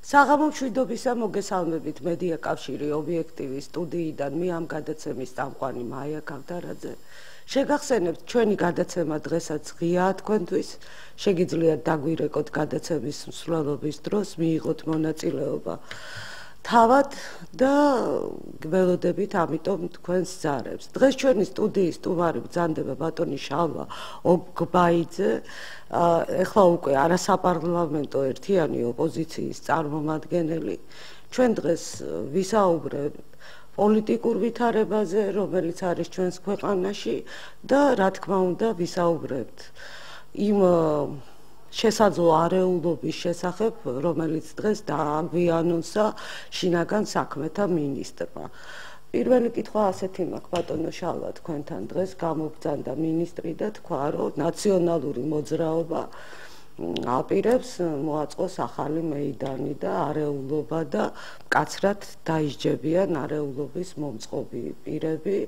საღამო მშვიდობისა მოგესალმებით. მედია კავშირი ობიექტივის სტუდიიდან მე ამ გადაცემის წამყვანი მაია გავდარაძე შეგახსენებთ ჩვენი გადაცემა დღესაც ღიაა თქვენთვის. შეგიძლიათ დაგვირეკოთ გადაცემის მსვლელობის დროს მიიღოთ მონაწილეობა თავად და გველოდებით ამიტომ თქვენს ზარებს. დღეს ჩვენი სტუდიის სტუმარი ბრძანდება ბატონი შალვა ოგბაიძე. ეხლა უკვე არასაპარლამენტო ერთიანი ოპოზიციის წარმომადგენელი. ჩვენ დღეს ვისაუბრებთ პოლიტიკურ ვითარებაზე, რომელიც არის ჩვენს ქვეყანაში და რა თქმა უნდა ვისაუბრებთ იმ შესაძლო არეულობის შესახებ, რომელიც დღეს დააგვიანონსა შინაგან საქმეთა მინისტრმა. პირველი კითხვა ასეთი მაქვს ბატონო შალვა თქვენთან დღეს გამოგზანდა ministri და თქვა რომ ნაციონალური მოძრაობა აპირებს მოაწყოს ახალი მეიდანი და არეულობა და კაცრად დაიჯებიან არეულობის მომწყობი პირები.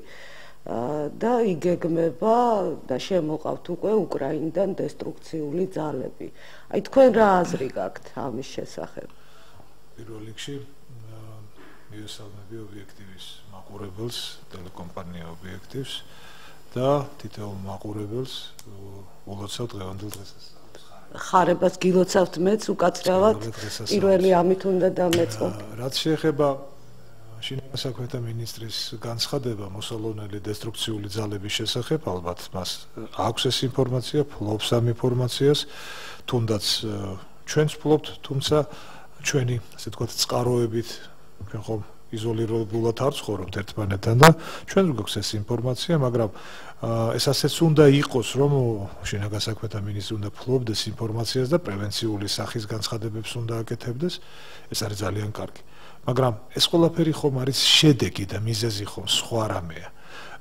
და იგეგმება და შემოყავთ უკვე უკრაინიდან დესტრუქციული ძალები. აი თქვენ რა აზრი გაქვთ ამის შესახებ? პირველ რიგში მიესალმები ობიექტივის მაყურებელს, ტელეკომპანია ობიექტივს და თითოეულ მაყურებელს ულოცავ დღევანდელ დღესასწაულს. ხარებას გილოცავთ მეც უკაცრავად პირველი ამით უნდა დამეწყო. რაც შეეხება შინაგან საქმეთა მინისტრის განცხადება მოსალონელი დესტრუქციული ძალების შესახებ ალბათ მას აქვს ეს ინფორმაცია, ფლობს ამ ინფორმაციას, თუნდაც ჩვენც ფლობთ, თუმცა ჩვენი ასე ვთქვათ წყაროებით ჩვენ ხომ იზოლირებულად არ ცხოვრობთ ერთმანეთთან და ჩვენ გვაქვს ეს ინფორმაცია, მაგრამ ეს ასეც უნდა იყოს, რომ შინაგან საქმეთა მინისტრი უნდა ფლობდეს ინფორმაციას და პრევენციული სახის განცხადებებს უნდა აკეთებდეს. ეს არის ძალიან კარგი. მაგრამ ეს ყველაფერი ხომ არის შედეგი და მიზეზი ხომ? სხვა რამეა.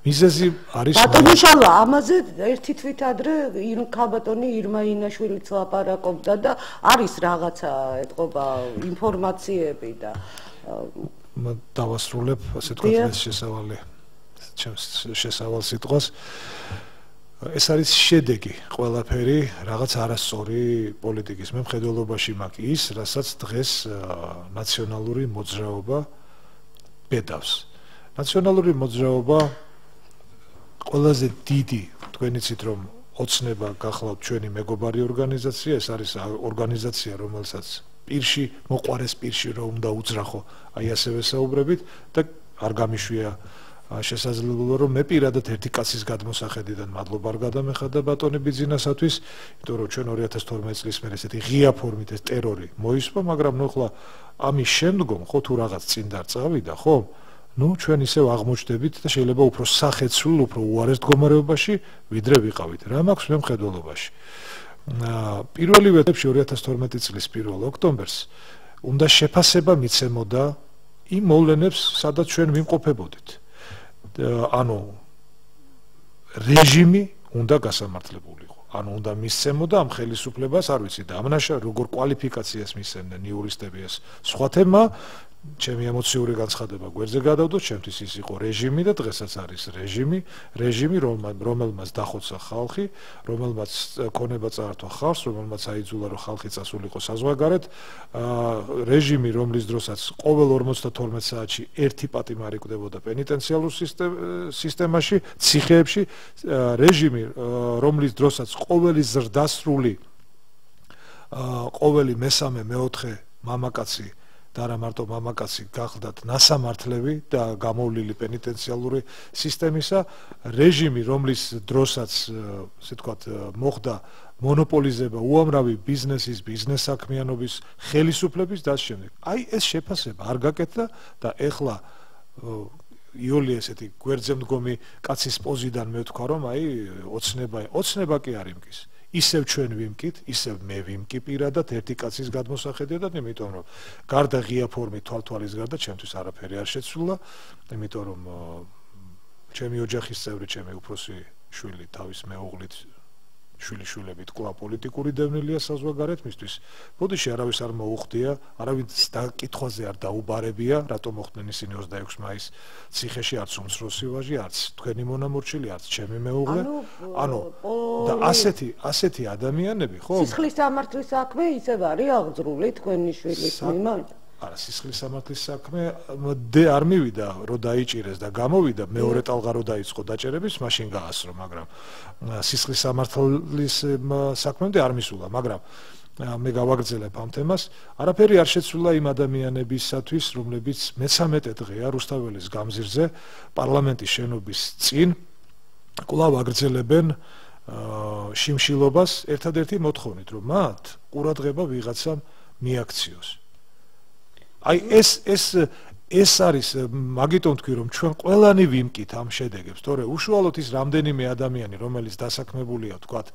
მიზეზი არის ბატონიშალა ამაზე ერთი თვით ადრე კაბატონი ირმა ინაშვილიც ლაპარაკობდა და არის რაღაცა ეთყობა ინფორმაციები და დავასრულებ ასე თქვა ეს შესავალი ჩემს შესავალ სიტყვას ეს არის შედეგი ყველაფერი რაღაც არასწორი პოლიტიკის მემხედველობაში მაქვს ის რასაც დღეს ნაციონალური მოძრაობა ბედავს. ნაციონალური მოძრაობა ყველაზე დიდი თქვენიცით რომ ოცნება გახლავთ ჩვენი მეგობარი ორგანიზაცია ეს არის ორგანიზაცია რომელსაც პირში მოყარეს პირში რომ უნდა უძრახო აი ასევე საუბრებით და არ გამიშვია შესაძლებლობა რომ მე პირადად ერთი კაცის გადმოსახედიდან მადლობა არ გადამეხადა ბატონი ბიზნესათვის, იმიტომ რომ ჩვენ 2012 წლის მერე ესეთი ღია ფორმით ეს ტერორი მოისვა, მაგრამ ნუ ხლა ამის შემდგომ ხო თუ რაღაც წინ დარწავიდა, ხო? ნუ ჩვენ ისევ აღმოჩნდებით და შეიძლება უფრო სახეცვლილ, უფრო უარეს მდგომარეობაში ვიდრე ვიყავით. რა მაქვს მე მხედველობაში? პირველივე ეტაპში 2012 წლის 1 ოქტომბერს უნდა შეფასება მიცემოდა იმ მოვლენებს, სადაც ჩვენ ვიმყოფებოდით. ანუ რეჟიმი უნდა გასამართლებულიყო. ანუ უნდა მისცემოდა ამ ხელისუფლებას, არ ვიცი, დამნაშა როგორ კვალიფიკაციას მისცემდნენ იურისტები ეს. სხვა თემა, ჩემი ემოციური განცხადება გვერდზე გადავდოთ, ჩემთვის ის იყო რეჟიმი და დღესაც არის რეჟიმი, რეჟიმი, რომელმაც დახოცა ხალხი, რომელმაც ქონება წაართვა ხალხს, რომელმაც აიძულა რომ ხალხი წასულიყო საზღვარგარეთ, რეჟიმი, რომლის დროსაც ყოველ 52 საათში ერთი პატიმარი კვდებოდა პენიტენციალურ სისტემაში, ციხეებში, რეჟიმი, რომლის დროსაც ყოველი ზრდასრული ყოველი მესამე, მეოთხე მამაკაცი და არა მარტო მამაკაცი გახდათ ნასამართლები და გამოვლილი პენიტენციალური სისტემისა რეჟიმი რომლის დროსაც ასე ვთქვათ მოხდა მონოპოლიზება უამრავი ბიზნესის ბიზნეს საქმიანობის ხელისუფლების და შემდეგ. აი ეს შეფასება არ გაკეთდა და ეხლა იოლი ესეთი გვერდზე მდგომი კაცის პოზიდან მე ვთქვა რომ აი ოცნება ოცნება კი არ იმკის ისევ ჩვენ ვიმკით, ისევ მე ვიმკი პირადად ერთი კაცის გადმოსახედიდან, იმიტომ რომ გარდა ღია ფორმით თვალთვალის გარდა ჩემთვის არაფერი არ შეცვლა, იმიტომ რომ ჩემი ოჯახის წევრი, ჩემი უფროსი შვილი თავის მეუღლით შვილიშვილებით კვლავ პოლიტიკური დევნილია საზღვარგარეთ მისთვის. ბოდიში არავის არ მოუხდია, არავის დაკითხვაზე არ დაუბარებია, რატომ მოხდნენ ისინი 26 მაის ციხეში არც უმცროსი ვაჟი, არც თქვენი მონამორჩილი, არც ჩემი მეუღლე. ანუ და ასეთი ასეთი ადამიანები, ხო? სისხლის სამართლის საქმე ისევ არის აღძრული თქვენი შვილის მიმართ. არა სისხლის სამართლის საქმე დე არ მივიდა რომ დაიჭირეს და გამოვიდა მეორე ტალღა რომ დაიწყო დაჭერების მაშინ გაასრო მაგრამ სისხლის სამართლის საქმემდე არ მისულა მაგრამ მე გავაგრძელებ ამ თემას. არაფერი არ შეცვლა იმ ადამიანებისათვის რომლებიც მე-13 დღეა რუსთაველის გამზირზე პარლამენტის შენობის წინ კვლავ აგრძელებენ შიმშილობას. ერთადერთი მოთხოვნით რომ მათ ყურადღება ვიღაცამ მიაქციოს აი ეს ეს ეს არის მაგიტომ თქვი რომ ჩვენ ყველანი ვიმკით ამ შედეგებს. თორე უშუალოდ ის რამდენიმე ადამიანი რომელიც დასაქმებულია თქვათ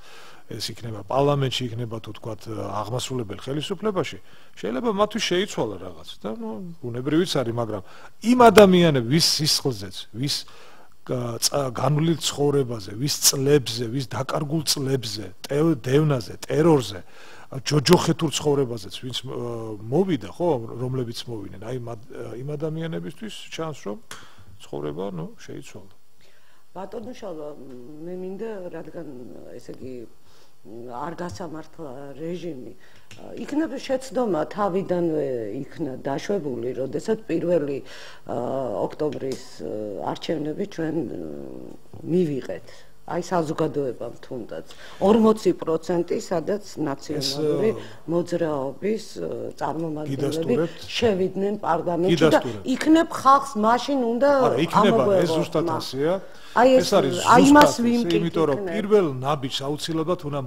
ეს იქნება პარლამენტში იქნება თუ თქვათ აღმასრულებელ ხელისუფლებაში შეიძლება მათთვის შეიცვალა რაღაც და ნუ უნებრივიც არის მაგრამ იმ ადამიანებს ვის სისხლზეც ვის განვლილ ცხოვრებაზე ვის წლებზე ვის დაკარგულ წლებზე დევნაზე ტერორზე ჯოჯოხეთურ ცხოვრებაზეც ვინც მოვიდა ხო რომლებიც მოვიდნენ. აი იმ ადამიანებისთვის ჩანს რომ ცხოვრება ნუ შეიცვალა. ბატონო შალვა მე მინდა რადგან ესე იგი არ გასამართლა რეჟიმი იქნება შეცდომა თავიდანვე იქნა დაშვებული როდესაც პირველი ოქტომბრის არჩევნები ჩვენ მივიღეთ აი საზოგადოებამ თუნდაც. 40% სადაც ნაციონალური მოძრაობის წარმომადგენლები შევიდნენ პარლამენტში და იქნებ ხალხს მაშინ უნდა არა იქნება ეს ზუსტად ასეა. აი ეს არის აი მას ვიმკი იმიტომ რომ პირველ ნაბიჯს აუცილებლად უნდა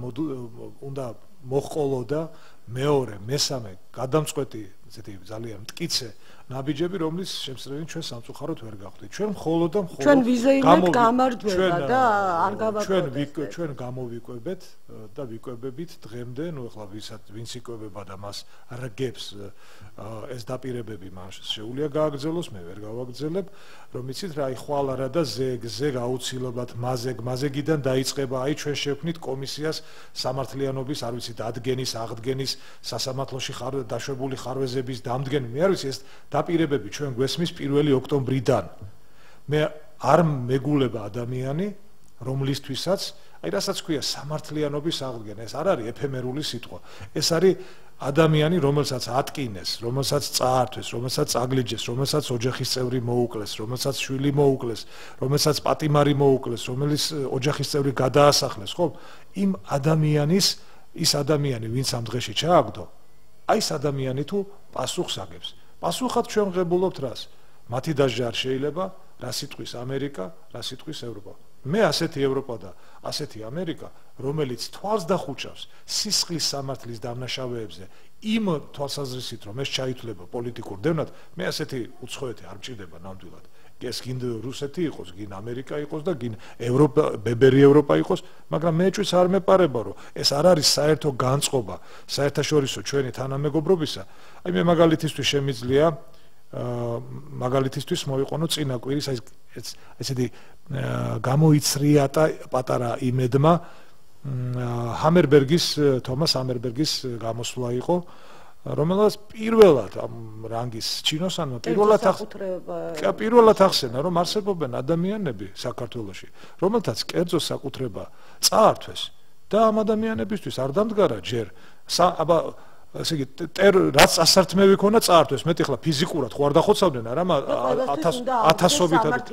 უნდა მოყოლოდა მეორე მესამე გადამწყვეტი ესეთი ძალიან მткиცე ნაბიჯები, რომლის შემსწრევი ჩვენ სამწუხაროდ ვერ გავხდით. ჩვენ მხოლოდ და მხოლოდ ჩვენ ვიზეინებთ გამარჯვება და არ გავაკეთებთ. ჩვენ ჩვენ გამოვიკვებეთ და ვიკვებებით დღემდე, ну ახლა ვისაც ვინც იკვებება და მას რგებს ეს დაპირებები მას შეუულია გააგრძელოს, მე ვერ გავაგრძელებ, რომ იცით რა, აი ხვალ არა და ზეგ, ზეგ აუცილებლად მაზეგ, მაზეგიდან დაიწყება, აი ჩვენ შევქნით კომისიას სამართლიანობის, არ ვიცი, დადგენის, აღდგენის, სასამართლოში ხარ დაშვებული ხარვეზების დამდგენ, მე არ ვიცი ეს და დაპირებები ჩვენ გვესმის 1 ოქტომბრიდან. მე არ მეგულება ადამიანი, რომლისთვისაც, აი რასაც ქვია სამართლიანობის აღდგენა, ეს არ არის ეფემერული სიტყვა. ეს არის ადამიანი, რომელსაც ატკინეს, რომელსაც წაართვეს, რომელსაც აგლიჯეს, რომელსაც ოჯახის წევრი მოუკლეს, რომელსაც შვილი მოუკლეს, რომელსაც პატიმარი მოუკლეს, რომელიც ოჯახის წევრი გადაასახლეს, ხო? იმ ადამიანის ის ადამიანი, ვინც ამ დღეში ჩააგდო, აი ეს ადამიანი თუ პასუხს აგებს. პასუხად ჩვენ ღებულობთ რას? მათი დაჟე არ შეიძლება, რა სიტყვის ამერიკა, რა სიტყვის ევროპა. მე ასეთი ევროპა და ასეთი ამერიკა, რომელიც თვალს დახუჭავს სისხლის სამართლის დამნაშავეებზე, იმ თვალსაზრისით, რომ ეს ჩაითვლება პოლიტიკურ დევნად, მე ასეთი უცხოეთი არ მჭირდება ნამდვილად. ეს გინ რუსეთი იყოს, გინ ამერიკა იყოს და გინ ევროპა, ბებერი ევროპა იყოს, მაგრამ მე ჩვენს არ მეპარება, რომ ეს არ არის საერთო განწყობა საერთაშორისო ჩვენი თანამეგობრობისა. აი მე მაგალითისთვის შემიძლია აა მაგალითისთვის მოვიყვანო წინა კვირის აი ეს ესეთი გამოიცრიატა პატარა იმედმა ჰამერბერგის თომას ჰამერბერგის გამოსვლა იყო რომელსაც პირველად ამ რანგის ჩინოსანმა პირველად ახსენა პირველად ახსენა რომ არსებობენ ადამიანები საქართველოში რომელთაც კერძო საკუთრება წაართვეს და ამ ადამიანებისთვის არ დამდგარა ჯერ. აბა ასე იგი ტერ რაც ასართმევი ქონა წაართვეს. მეტი ხლა ფიზიკურად ხო არ დახოცავდნენ არა 1000 1000ობით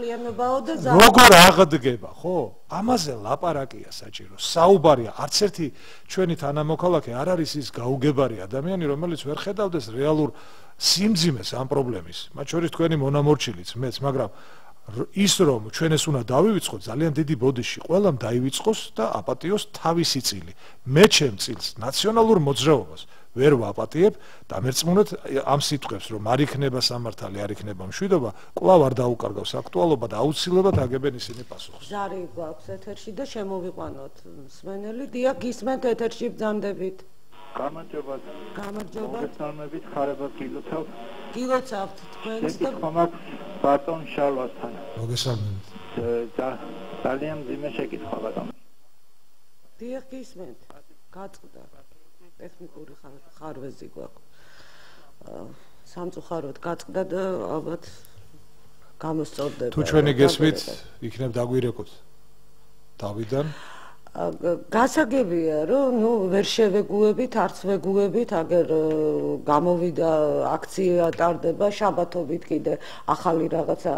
როგორ აღდგება ხო? ამაზე ლაპარაკია საჭირო. საუბარია. არც ერთი ჩვენი თანამოქალაქე არ არის ის გაუგებარი ადამიანი რომელიც ვერ ხედავდეს რეალურ სიმძიმეს ამ პრობლემის. მათ შორის თქვენი მონამორჩილიც მეც მაგრამ ის რომ ჩვენ ეს უნდა დავივიწყოთ ძალიან დიდი ბოდიში ყველამ დაივიწყოს და აპატიოს თავისი წილი. მე ჩემ წილს ნაციონალურ მოძრაობას ვერ ვაპატიებ. და მერწმუნოთ ამ სიტყვებს რომ არ იქნება სამართალი არ იქნება მშვიდობა კვლავ არ დაუკარგავს აქტუალობა და აუცილებლად აგებენ ისინი პასუხს. ზარი გვაქვს ეთერში და შემოვიყვანოთ. მსმენელი დია გისმენთ ეთერში ბძანდებით გამარჯობა. გამარჯობა. მოგესალმებით ხარება გილოცავ გილოცავთ თქვენს და ხომაკ ბატონ შალვასთან მოგესალმებით. და ძალიან ძიმე შეკითხვა ბატონ. დიახ გისმენთ. გაწყდა ტექნიკური ხარვეზი გვაქვს. სამწუხაროდ გაწყდა და ალბათ გამოსწორდება თუ ჩვენი გესმით იქნებ დაგვირეკოთ დავიდან გასაგებია რომ ნუ ვერ შევეგუებით არც ვეგუებით აგერ გამოვიდა აქცია ტარდება შაბათობით კიდე ახალი რაღაცა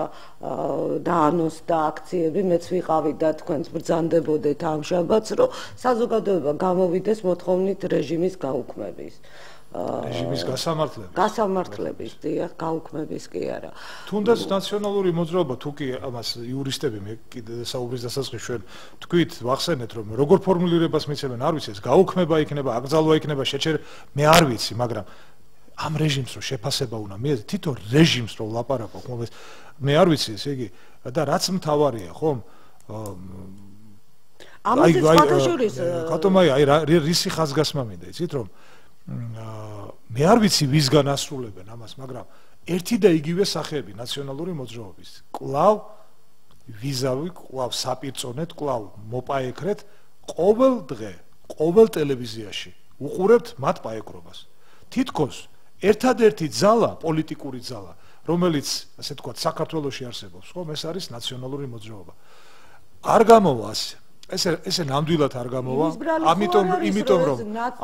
დაანონსდა აქციები მეც ვიყავი და თქვენც ბრძანდებოდეთ ამ შაბათს რომ საზოგადოება გამოვიდეს მოთხოვნით რეჟიმის გაუქმების რეჟიმის გასამართლების გასამართლების დიახ გაუქმების კი არა. თუნდაც ნაციონალური მოძრაობა თუ კი ამას იურისტები მე კიდე საუბრის დასაწყისში ჩვენ თქვით ვახსენეთ რომ როგორ ფორმულირებას მიცემენ არ ვიცი ეს გაუქმება იქნება აკრძალვა იქნება შეჩერ მე არ ვიცი მაგრამ ამ რეჟიმს რო შეფასება უნდა მე თვითონ რეჟიმს რო ლაპარაკობ მომეს მე არ ვიცი ესე იგი და რაც მთავარია ხომ ამაზე სხვათაშორის კატომაი აი რისი ხაზგასმა მინდა იცით რომ მე არ ვიცი ვისგან ასრულებენ ამას, მაგრამ ერთი და იგივე სახეები ნაციონალური მოძრაობის. კლავ ვიზავი, კლავ საპირწონეთ, კლავ მოპაეკრეთ ყოველ დღე, ყოველ ტელევიზიაში უყურებთ მათ პაეკრობას. თითქოს ერთადერთი ძალა, პოლიტიკური ძალა, რომელიც ასე თქვა საქართველოსში არსებობს, ხომ ეს არის ნაციონალური მოძრაობა. არ გამოვა ასე ესე ესე ნამდვილად არ გამოვა. ამიტომ იმიტომ რომ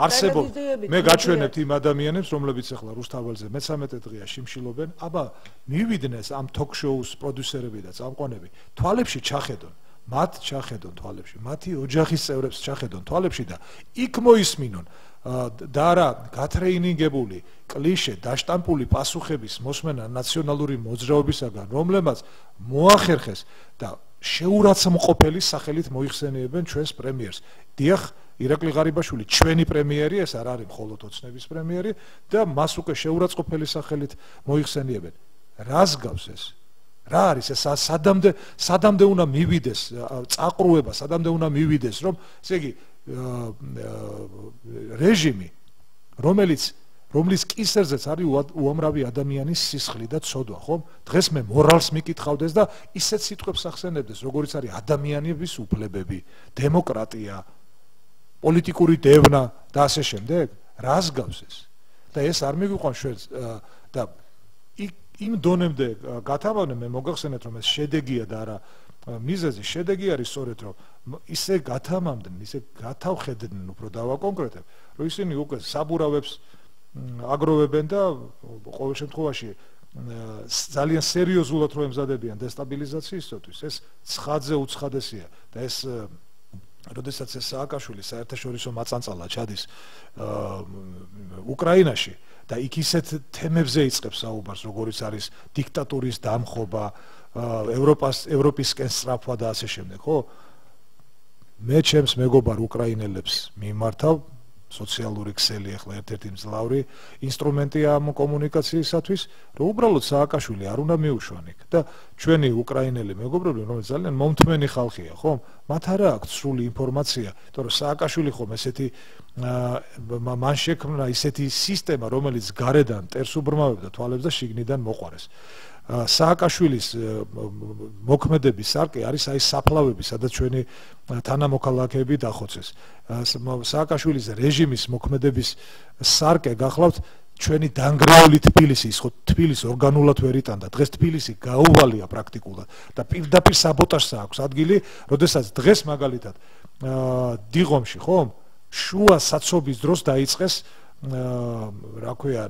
არსებობ მე გაჩვენებთ იმ ადამიანებს, რომლებიც ახლა რუსთაველზე მე-13 დღეა შიმშილობენ, აბა მივიდნენ ამ ток-შოუს პროდიუსერები და წამყვანები. თვალებში ჩახედონ, მათ ჩახედონ თვალებში, მათი ოჯახის წევრებს ჩახედონ თვალებში და იქ მოისმინონ და რა გათრეინინგებული კლიშე დაშტამპული პასუხების მოსმენა ნაციონალური მოძრაობისაგან, რომლებმაც მოახერხეს და შეურაცმყოფელი სახელით მოიხსენიებენ ჩვენს პრემიერს. დიახ, ირაკლი ღარიბაშვილი ჩვენი პრემიერი ეს არ არის მხოლოდ ოცნების პრემიერი და მას უკვე შეურაცმყოფელი სახელით მოიხსენიებენ. რას გავს ეს? რა არის ეს სადამდე სადამდე უნდა მივიდეს წაყრუება, სადამდე უნდა მივიდეს, რომ ესე იგი რეჟიმი რომელიც რომლის კისერზეც არის უამრავი ადამიანის სისხლი და ცოდვა, ხო? დღეს მე მორალს მიკითხავდეს და ისეთ სიტყვებს ახსენებდეს, როგორიც არის ადამიანების უფლებები, დემოკრატია, პოლიტიკური დევნა და ასე შემდეგ. რას გავს ეს? და ეს არ მიგვიყვანს ჩვენ და იმ დონემდე გათამავდნენ მე მოგახსენეთ რომ ეს შედეგია და არა მიზეზი შედეგი არის სწორედ რომ ისე გათამავდნენ, ისე გათავხედდნენ უფრო დავაკონკრეტებ, რომ ისინი უკვე საბურავებს აგროვებენ და ყოველ შემთხვევაში ძალიან სერიოზულად რო ემზადებიან დესტაბილიზაციისთვის ეს ცხადზე უცხადესია. და ეს როდესაც ეს სააკაშვილი საერთაშორისო მაწანწალად ჩადის უკრაინაში და იქ ისეთ თემებზე იწყებს საუბარს როგორიც არის დიქტატურის დამხობა ევროპას ევროპისკენ სწრაფვა და ასე შემდეგ ხო? მე ჩემს მეგობარ უკრაინელებს მიმართავ სოციალური ქსელი ახლა ერთ-ერთი მძლავრი ინსტრუმენტია ამ კომუნიკაციისათვის, რომ უბრალოდ სააკაშვილი არ უნდა მიუშვან იქ და ჩვენი უკრაინელი მეგობრები, რომელიც ძალიან მომთმენი ხალხია, ხო? მათ არა აქვს სრული ინფორმაცია, იმიტომ რომ სააკაშვილი ხომ ესეთი მან შექმნა ისეთი სისტემა, რომელიც გარედან ტერს უბრმავებდა თვალებს და შიგნიდან მოყარეს. სააკაშვილის მოქმედების სარკე არის აი საფლავები, სადაც ჩვენი თანამოქალაქეები დახოცეს. სააკაშვილის რეჟიმის მოქმედების სარკე გახლავთ ჩვენი დანგრეული თბილისი, ხო თბილისი ორგანულად ვერ იტანდა. დღეს თბილისი გაუვალია პრაქტიკულად და პირდაპირ საბოტაჟს აქვს ადგილი, როდესაც დღეს მაგალითად დიღომში, ხო? შუა საცობის დროს დაიწყეს რა ქვია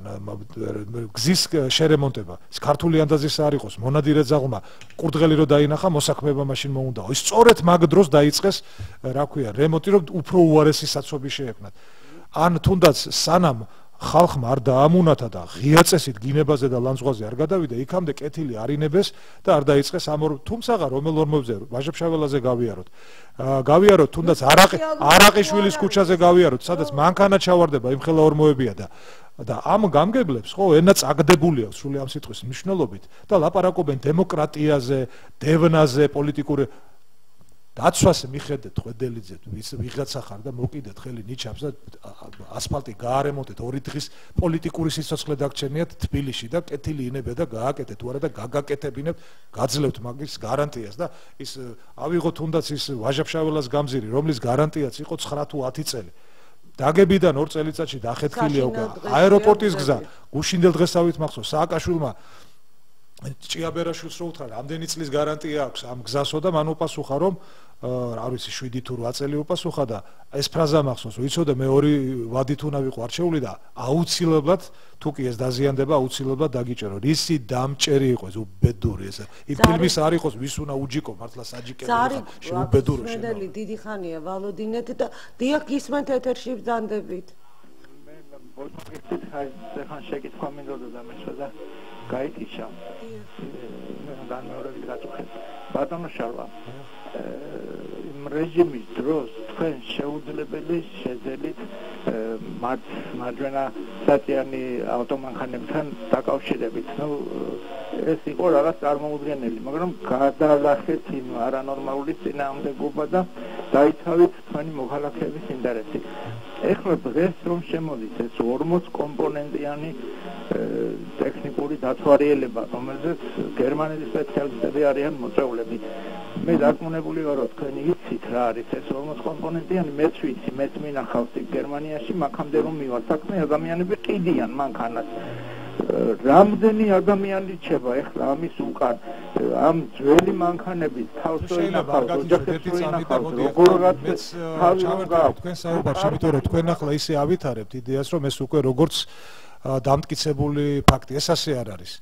გზის შერემონტება. ეს ქართული ანდაზის არ იყოს. მონადირე ზაღმა კურდღელი რო დაინახა მოსაქმეება მაშინ მოუნდაო ის სწორედ მაგ დროს დაიწყეს რა ქვია რემონტი რომ უფრო უარესი საცობი შეექმნათ. ან თუნდაც სანამ ხალხმა არ დაამუნათა და ღია წესით გინებაზე და ლანძღვაზე არ გადავიდა, იქამდე კეთილი არინებეს და არ დაიწყეს ამ ორ თუმცაღა რომელ ორმოებზე ვაჟებშაველაზე გავიაროთ. გავიაროთ თუნდაც არაყი არაყიშვილის ქუჩაზე გავიაროთ, სადაც მანქანა ჩავარდება იმ ხელა ორმოებია და და ამ გამგებლებს ხო ენა წაგდებული აქვს სული ამ სიტყვის მნიშვნელობით და ლაპარაკობენ დემოკრატიაზე, დევნაზე, პოლიტიკური დაცვას მიხედეთ ხვედელიძე ვის ვიღაცა ხარ და მოკიდეთ ხელი ნიჩაბს და ასფალტი გაარემონტეთ ორი დღის პოლიტიკური სიცოცხლე დაგჩენიათ თბილისში და კეთილი ინებე და გააკეთეთ თუ არა და გაგაკეთებინებთ გაძლევთ მაგის გარანტიას და ის ავიღოთ თუნდაც ის ვაჟაფშაველას გამზირი რომლის გარანტიაც იყო 9 თუ 10 წელი. დაგებიდან ორ წელიწადში დახეთქილია უკვე აეროპორტის გზა. გუშინდელ დღესავით მახსოვს სააკაშვილმა ჭიაბერაშვილს რო უთხრა რამდენი წლის გარანტია აქვს ამ გზასო და მან უპასუხა რომ არ ვიცი 7 თუ 8 წელი უპასუხა და ეს ფრაზა მახსოვს. ვიცოდე მე ორი ვადით უნდა ვიყო არჩეული და აუცილებლად თუ კი ეს დაზიანდება აუცილებლად დაგიჭერო. რისი დამჭერი იყო ეს უბედური ეს. იმ ფილმის არ იყოს ვის უნდა უჯიკო მართლა საჯიკები ხარ უბედური შენელი დიდი ხანია ვალოდინეთ და დიახ გისმენთ ეთერში ბძანდებით მე ბოლოს ხარ ხან შეკითხვა მინდოდა და მე შედა გაიქიშა მე განმეორებით გაწუხეთ ბატონო შარვა რეჟიმის დროს თქვენ შეუძლებელი შეძელით მათ მარჯვენა საწიანი ავტომანქანებთან დაკავშირებით ნუ ეს იყო რაღაც წარმოუდგენელი მაგრამ გადალახეთ იმ არანორმალური წინააღმდეგობა და დაიცავით თქვენი მოხალხეების ინტერესი ეხლა დღეს რომ შემოდით ეს 40 კომპონენტიანი ტექნიკური დათვალიერება, რომელზეც გერმანელი სპეციალისტები არიან მოწვეულები. მე დაკმონებული ვარ, რომ თქვენი იცით რა არის ეს 40 კომპონენტიანი, მეც ვიცი, მეც მინახავს იქ გერმანიაში, მაგამდე რომ მივა საქმე, ადამიანები ყიდიან მანქანას. რამდენი ადამიანი ჩება ეხლა ამის უკან ამ ძველი მანქანების თავსო ინახავს ოჯახებს ინახავს როგორღაც ჩავერდით თქვენ საუბარში იმიტომ რომ თქვენ ახლა ისე ავითარებთ იდეას რომ ეს უკვე როგორც დამტკიცებული ფაქტი. ეს ასე არ არის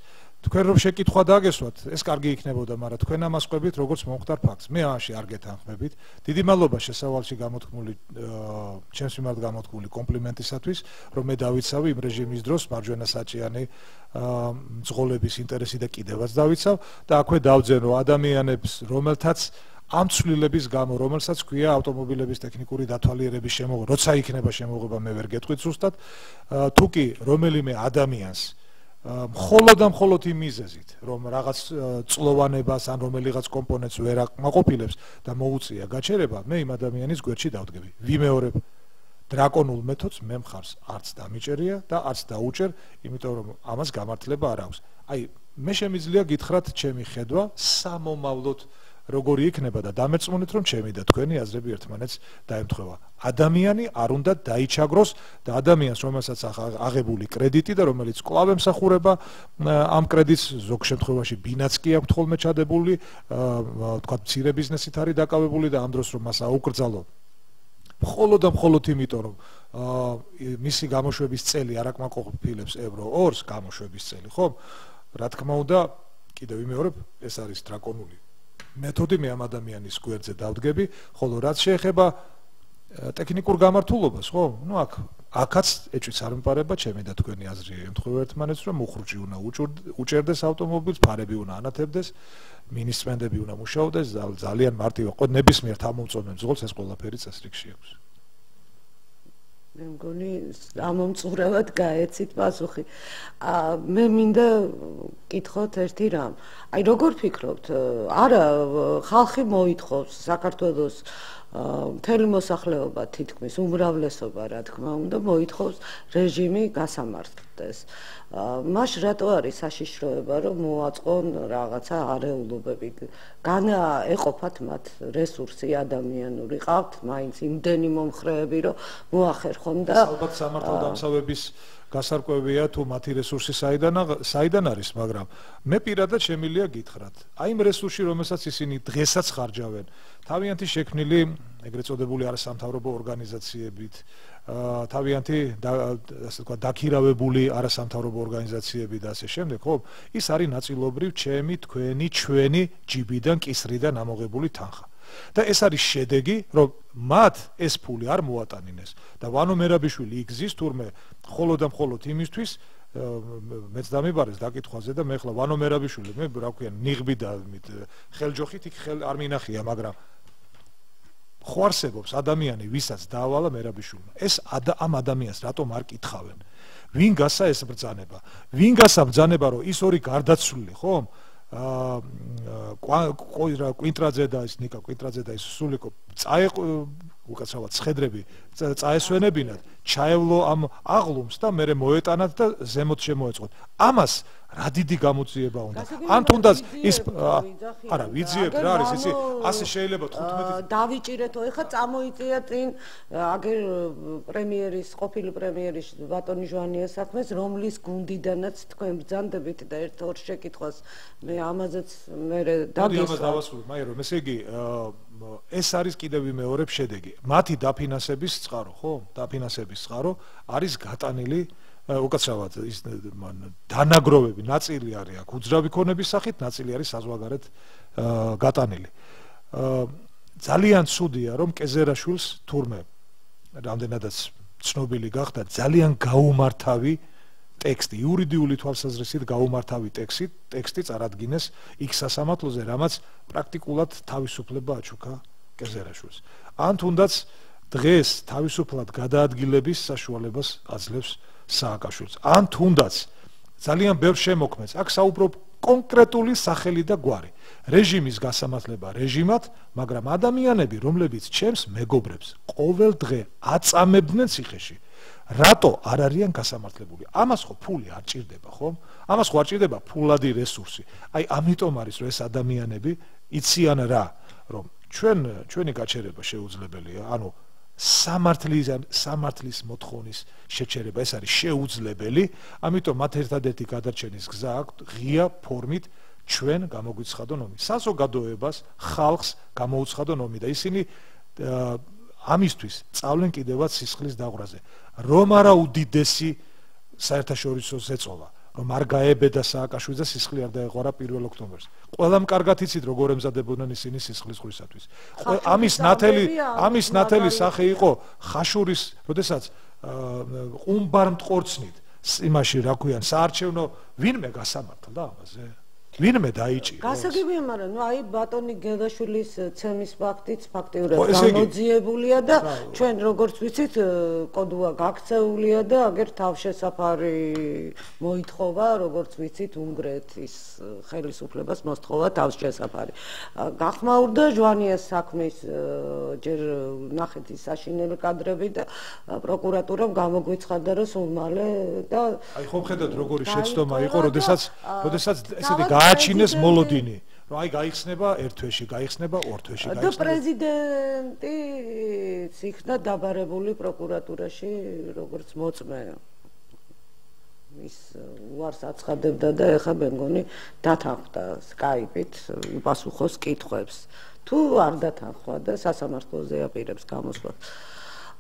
თქვენ რომ შეკითხვა დაგესვათ ეს კარგი იქნებოდა მაგრამ თქვენ ამას ყვებით როგორც მომხდარ ფაქტს. მე ამაში არ გეთანხმებით. დიდი მადლობა შესავალში გამოთქმული ჩემს მიმართ გამოთქმული კომპლიმენტისათვის რომ მე დავიცავი იმ რეჟიმის დროს მარჯვენა საჭიანი მძღოლების ინტერესი და კიდევაც დავიცავ და აქვე დავძენო ადამიანებს რომელთაც ამ ცვლილების გამო რომელსაც ქვია ავტომობილების ტექნიკური დათვალიერების შემოღება როცა იქნება შემოღება მე ვერ გეტყვით ზუსტად. თუ კი რომელიმე ადამიანს მხოლოდ და მხოლოდ იმ მიზეზით, რომ რაღაც წლოვანებას ან რომელიღაც კომპონენტს ვერ აკმაყოფილებს და მოუწია გაჩერება, მე იმ ადამიანის გვერდში დავდგები. ვიმეორებ დრაკონულ მეთოდს, მე მხარს არც დამიჭერია და არც დაუჭერ, იმიტომ რომ ამას გამართლება არ აქვს. აი, მე შემიძლია გითხრათ ჩემი ხედვა სამომავლოდ როგორი იქნება და დამერწმუნეთ რომ ჩემი და თქვენი აზრები ერთმანეთს დაემთხვევა. ადამიანი არ უნდა დაიჩაგროს და ადამიანს რომელსაც აღებული კრედიტი და რომელიც კლავ ემსახურება ამ კრედიტს ზოგ შემთხვევაში ბინაც კი აქვს ხოლმე ჩადებული, თქვა მცირე ბიზნესით არის დაკავებული და ამ დროს რომ მას აუკრძალო მხოლოდ და მხოლოდ იმიტომ რომ მისი გამოშვების წელი არ აკმაყოფილებს ევრო 2-ს გამოშვების წელი, ხო? რა თქმა უნდა, კიდევ ვიმეორებ, ეს არის დრაკონული მეთოდი მე ამ ადამიანის გვერდზე დავდგები, ხოლო რაც შეეხება ტექნიკურ გამართულობას, ხო? ნუ აქ აქაც ეჭვიც არ მპარება ჩემი და თქვენი აზრი ემთხვევა ერთმანეთს, რომ უხრუჭი უნდა უჭერდეს ავტომობილს, ფარები უნდა ანათებდეს, მინისტრები უნდა მუშაობდეს, ძალიან მარტივი ყო ნებისმიერ თამომწონებს ზღოლს ეს ყველაფერი წესრიგში აქვს. მე მგონი ამომწურავად გაეცით პასუხი. აა მე მინდა კითხოთ ერთი რამ. აი როგორ ფიქრობთ? არა, ხალხი მოითხოვს საქართველოს მთელი მოსახლეობა თითქმის უმრავლესობა რა თქმა უნდა მოითხოვს რეჟიმი გასამართლდეს. მას რატო არის საშიშროება რომ მოაწყონ რაღაცა არეულობები? განა ეყოფათ მათ რესურსი ადამიანური ყავთ მაინც იმდენი მომხრეები რომ მოახერხონ და ალბათ სამართალ დამცავების გასარკვევია თუ მათი რესურსი საიდან საიდან არის, მაგრამ მე პირადად შემილია გითხრათ. აი იმ რესურსი, რომელსაც ისინი დღესაც ხარჯავენ, თავიანთი შექმნილი ეგრეთ წოდებული არასამთავრობო ორგანიზაციებით, თავიანთი ასე თქვა დაქირავებული არასამთავრობო ორგანიზაციები და ასე შემდეგ, ხო? ის არის ნაწილობრივ ჩემი, თქვენი, ჩვენი ჯიბიდან, კისრიდან ამოღებული თანხა. და ეს არის შედეგი, რომ მათ ეს ფული არ მოატანინეს. და ვანო მერაბიშვილი იგზის თურმე холоდა მხოლოდ იმისთვის მეც დამიბარეს დაკითხვაზე და მე ხლა ვანო მერაბიშვილი მე რა ქვია ნიღბიდა ხელჯოხით იქ ხელ არ მინახია მაგრამ ხوارსებობს ადამიანი ვისაც დაავალა მერაბიშვილმა ეს ამ ადამიანს რატომ არ კითხავენ? ვინ გასა ეს ბრძანება ვინ გასა ბრძანება რომ ის ორი გარდაცვლილი ხომ? აა კვინტრაძე და ის ნიკა კვინტრაძე და ის სულიკო წაე უკაცრავად ცხედრები წაესვენებინათ ჩაევლო ამ აღლუმს და მე მოეტანათ და ზემოთ შემოეწყოთ. ამას რა დიდი გამოძიება უნდა? ან თუნდაც ის არა ვიძიებ რა არის იცი? ასე შეიძლება 15 დავიჭირეთო ეხა წამოიწია წინ აგერ პრემიერის ყოფილი პრემიერის ბატონი ჟვანიას საქმეს რომლის გუნდიდანაც თქვენ ბრძანდებით და ერთ ორ შეკითხვას მე ამაზეც მე დაგესვა ამას დავასრულებ მაირო ესე იგი ეს არის კიდევ მეორე შედეგი. მათი დაფინანსების წყარო ხო? დაფინანსების წყარო არის გატანილი უკაცრავად ის დანაგროვები ნაწილი არის აქ უძრავი ქონების სახით, ნაწილი არის საზღვარგარეთ გატანილი. ძალიან ცუდია რომ კეზერაშვილს თურმე რამდენადაც ცნობილი გახდა ძალიან გაუმართავი ტექსტი, იურიდიული თვალსაზრისით გაუმართავი ტექსტი, ტექსტი წარადგინეს იქ სასამართლოზე, რამაც პრაქტიკულად თავისუფლება აჩუქა კეზერაშვილს. ან თუნდაც დღეს თავისუფლად გადაადგილების საშუალებას აძლევს სააკაშვილს. ან თუნდაც ძალიან ბევრ შემოქმედს აქ საუბრობ კონკრეტული სახელი და გვარი. რეჟიმის გასამართლება რეჟიმად, მაგრამ ადამიანები, რომლებიც ჩემს მეგობრებს ყოველ დღე აწამებდნენ ციხეში, რატო არ არიან გასამართლებული? ამას ხო ფული არ ჭირდება, ხო? ამას ხო არ ჭირდება ფულადი რესურსი. აი, ამიტომ არის რომ ეს ადამიანები იციან რა, რომ ჩვენ ჩვენი გაჩერება შეუძლებელია, ანუ სამართლის სამართლის მოთხოვნის შეჩერება ეს არის შეუძლებელი, ამიტომ მათ ერთადერთი გადარჩენის გზა აქვს ღია ფორმით ჩვენ გამოგვიცხადონ ომი. საზოგადოებას, ხალხს გამოუცხადონ ომი და ისინი ამისთვის წავლენ კიდევაც სისხლის დაღვრაზე. რომ არა უდიდესი საერთაშორისო ზეწოლა, რომ არ გაებედა სააკაშვილს და სისხლი არ დაეყარა 1 ოქტომბერს. ყველამ კარგად იცით როგორ ემზადებოდნენ ისინი სისხლის ღვისათვის. ამის ნათელი, ამის ნათელი სახე იყო ხაშურის, როდესაც ყუმბარ მტყორცნით იმაში რა ქვიან, საარჩევნო ვინმე გასამართლა ამაზე? ვინმე დაიჭირა? გასაგებია, მაგრამ ნუ აი ბატონი გელაშვილის ცემის ფაქტიც ფაქტიურად გამოძიებულია და ჩვენ როგორც ვიცით, კოდუა გაქცეულია და აგერ თავშესაფარი მოითხოვა, როგორც ვიცით, უნგრეთის ხელისუფლებას მოსთხოვა თავშესაფარი. გახმაურდა ჟვანიას საქმის ჯერ ნახეთ ის საშინელი კადრები და პროკურატურამ გამოგვიცხადა, რომ სულ მალე და აი ხომ ხედავთ როგორი შეცდომა იყო, როდესაც როდესაც ესეთი გააჩინეს მოლოდინი რომ აი გაიხსნება ერთ თვეში, გაიხსნება ორ თვეში, გაიხსნება. და პრეზიდენტი ციხდა დაბარებული პროკურატურაში როგორც მოწმე ის უარს აცხადებდა და ეხა მე მგონი დათანხმდა Skype-ით უპასუხოს კითხვებს. თუ არ დათანხმდა და სასამართლოზე აპირებს გამოსვლას.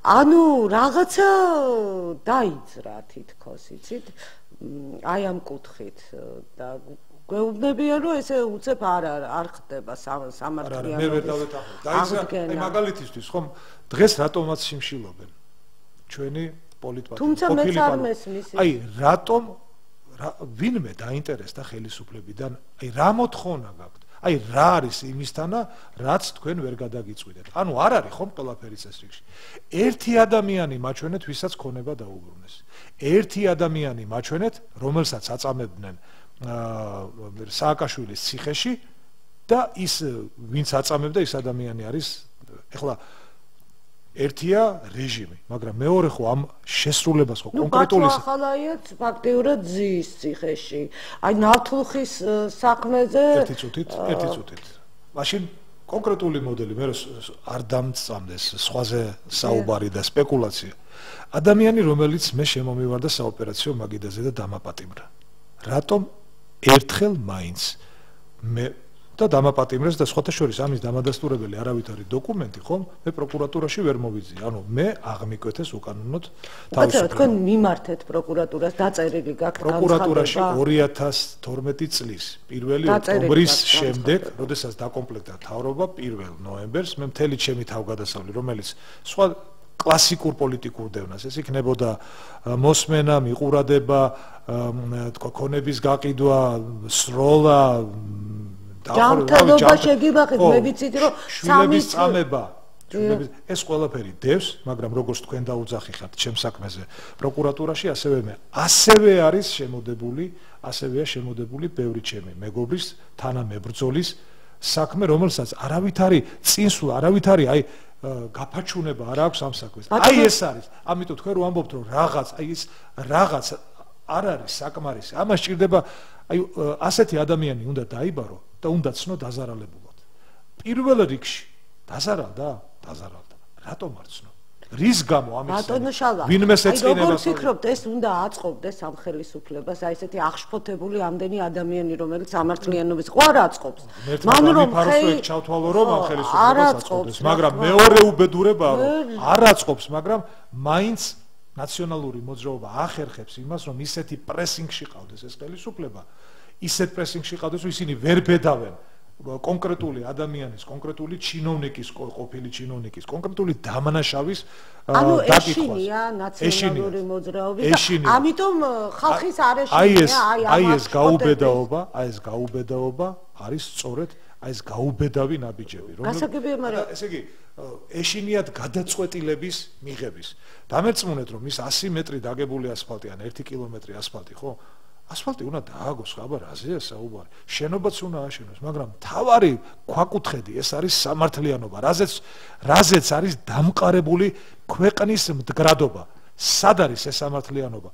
ანუ რაღაცა დაიძრა თითქოს, იცით? აი ამ კუთხით და გვეუბნებიან რომ ესე უცებ არ არ ხდება სამართლიანი მე ვერ დავეთახო დაიცა აი მაგალითისთვის ხომ დღეს რატომაც სიმშილობენ? ჩვენი პოლიტიკა თუმცა მეც არ მესმის აი რატომ ვინმე დაინტერესდა ხელისუფლებიდან აი რა მოთხოვნა გაქვთ? აი რა არის იმისთანა რაც თქვენ ვერ გადაგიწვიდეთ? ანუ არ არის ხომ ყველაფერი წესრიგში? ერთი ადამიანი მაჩვენეთ ვისაც ქონება დაუბრუნეს ერთი ადამიანი მაჩვენეთ რომელსაც აწამებდნენ სააკაშვილის ციხეში და ის ვინც აწამებდა ის ადამიანი არის ეხლა ერთია რეჟიმი, მაგრამ მეორე ხო ამ შესრულებას ხო კონკრეტული ნუ ახალაიაც ფაქტიურად ძის ციხეში. აი ნავთლუხის საქმეზე ერთი წუთით, ერთი წუთით. მაშინ კონკრეტული მოდელი მე არ დამწამდეს სხვაზე საუბარი და სპეკულაცია. ადამიანი რომელიც მე შემომივარდა საოპერაციო მაგიდაზე და დამაპატიმრა. რატომ ერთხელ მაინც მე და დამაპატიმრეს და სხვათა შორის ამის დამადასტურებელი არავით არის დოკუმენტი, ხომ? მე პროკურატურაში ვერ მოვიძი. ანუ მე აღმიკვეთეს უკანონოდ თავის. ბატონო, თქვენ მიმართეთ პროკურატურას დაწერილი გაქვთ პროკურატურაში 2012 წლის 1 ოქტომბრის შემდეგ, როდესაც დაკომპლექტდა თავრობა 1 ნოემბერს, მე მთელი ჩემი თავგადასავლი, რომელიც სხვა კლასიკურ პოლიტიკურ დევნას. ეს იქნებოდა მოსმენა, მიყურადება, თქვა ქონების გაყიდვა, სროლა, ჯანმრთელობა შეგიბახეთ, მე ვიცით რომ სამის წამება ეს ყველაფერი დევს, მაგრამ როგორც თქვენ დაუძახიხართ ჩემ საქმეზე პროკურატურაში, ასევე მე ასევე არის შემოდებული, ასევეა შემოდებული ბევრი ჩემი მეგობრის თანამებრძოლის საქმე, რომელსაც არავითარი წინსულ, არავითარი აი გაფაჩუნება არ აქვს ამ საქმეს. აი ეს არის. ამიტომ თქვენ რო ამბობთ რომ რაღაც, აი ეს რაღაც არ არის საკმარისი. ამას ჭირდება აი ასეთი ადამიანი უნდა დაიბარო და უნდა ცნო დაზარალებულად. პირველ რიგში დაზარალდა? დაზარალდა. რატომ არ ცნო? რის გამო ამის ბატონო შალვა ვინმე შეწინება აი როგორ ფიქრობთ ეს უნდა აწყობდეს ამ ხელისუფლებას აი ესეთი აღშფოთებული ამდენი ადამიანი რომელიც ამართლიანობის ყო არ აწყობს. მან რომ ხელი ჩავთვალო რომ ამ ხელისუფლებას აწყობს მაგრამ მეორე უბედურებაა რომ არ აწყობს მაგრამ მაინც ნაციონალური მოძრაობა ახერხებს იმას რომ ისეთი პრესინგში ყავდეს ეს ხელისუფლება. ისეთ პრესინგში ყავდეს რომ ისინი ვერ ბედავენ კონკრეტული ადამიანის, კონკრეტული ჩინოვნიკის, ყოფილი ჩინოვნიკის, კონკრეტული დამნაშავის ანუ ეშინია ნაციონალური მოძრაობის და ამიტომ ხალხის არეშინია აი ეს აი ეს გაუბედაობა, აი ეს გაუბედაობა არის სწორედ აი ეს გაუბედავი ნაბიჯები, რომ გასაგებია, მაგრამ ესე იგი ეშინიათ გადაწყვეტილების მიღების. დამერწმუნეთ რომ ის 100 მეტრი დაგებული ასფალტი ან 1 კილომეტრი ასფალტი, ხო? ასფალტი უნდა დააგოს, აბა რაზეა საუბარი? შენობაც უნდა აშენოს, მაგრამ თავარი ქვაკუთხედი ეს არის სამართლიანობა, რაზეც რაზეც არის დამყარებული ქვეყნის მდგრადობა. სად არის ეს სამართლიანობა?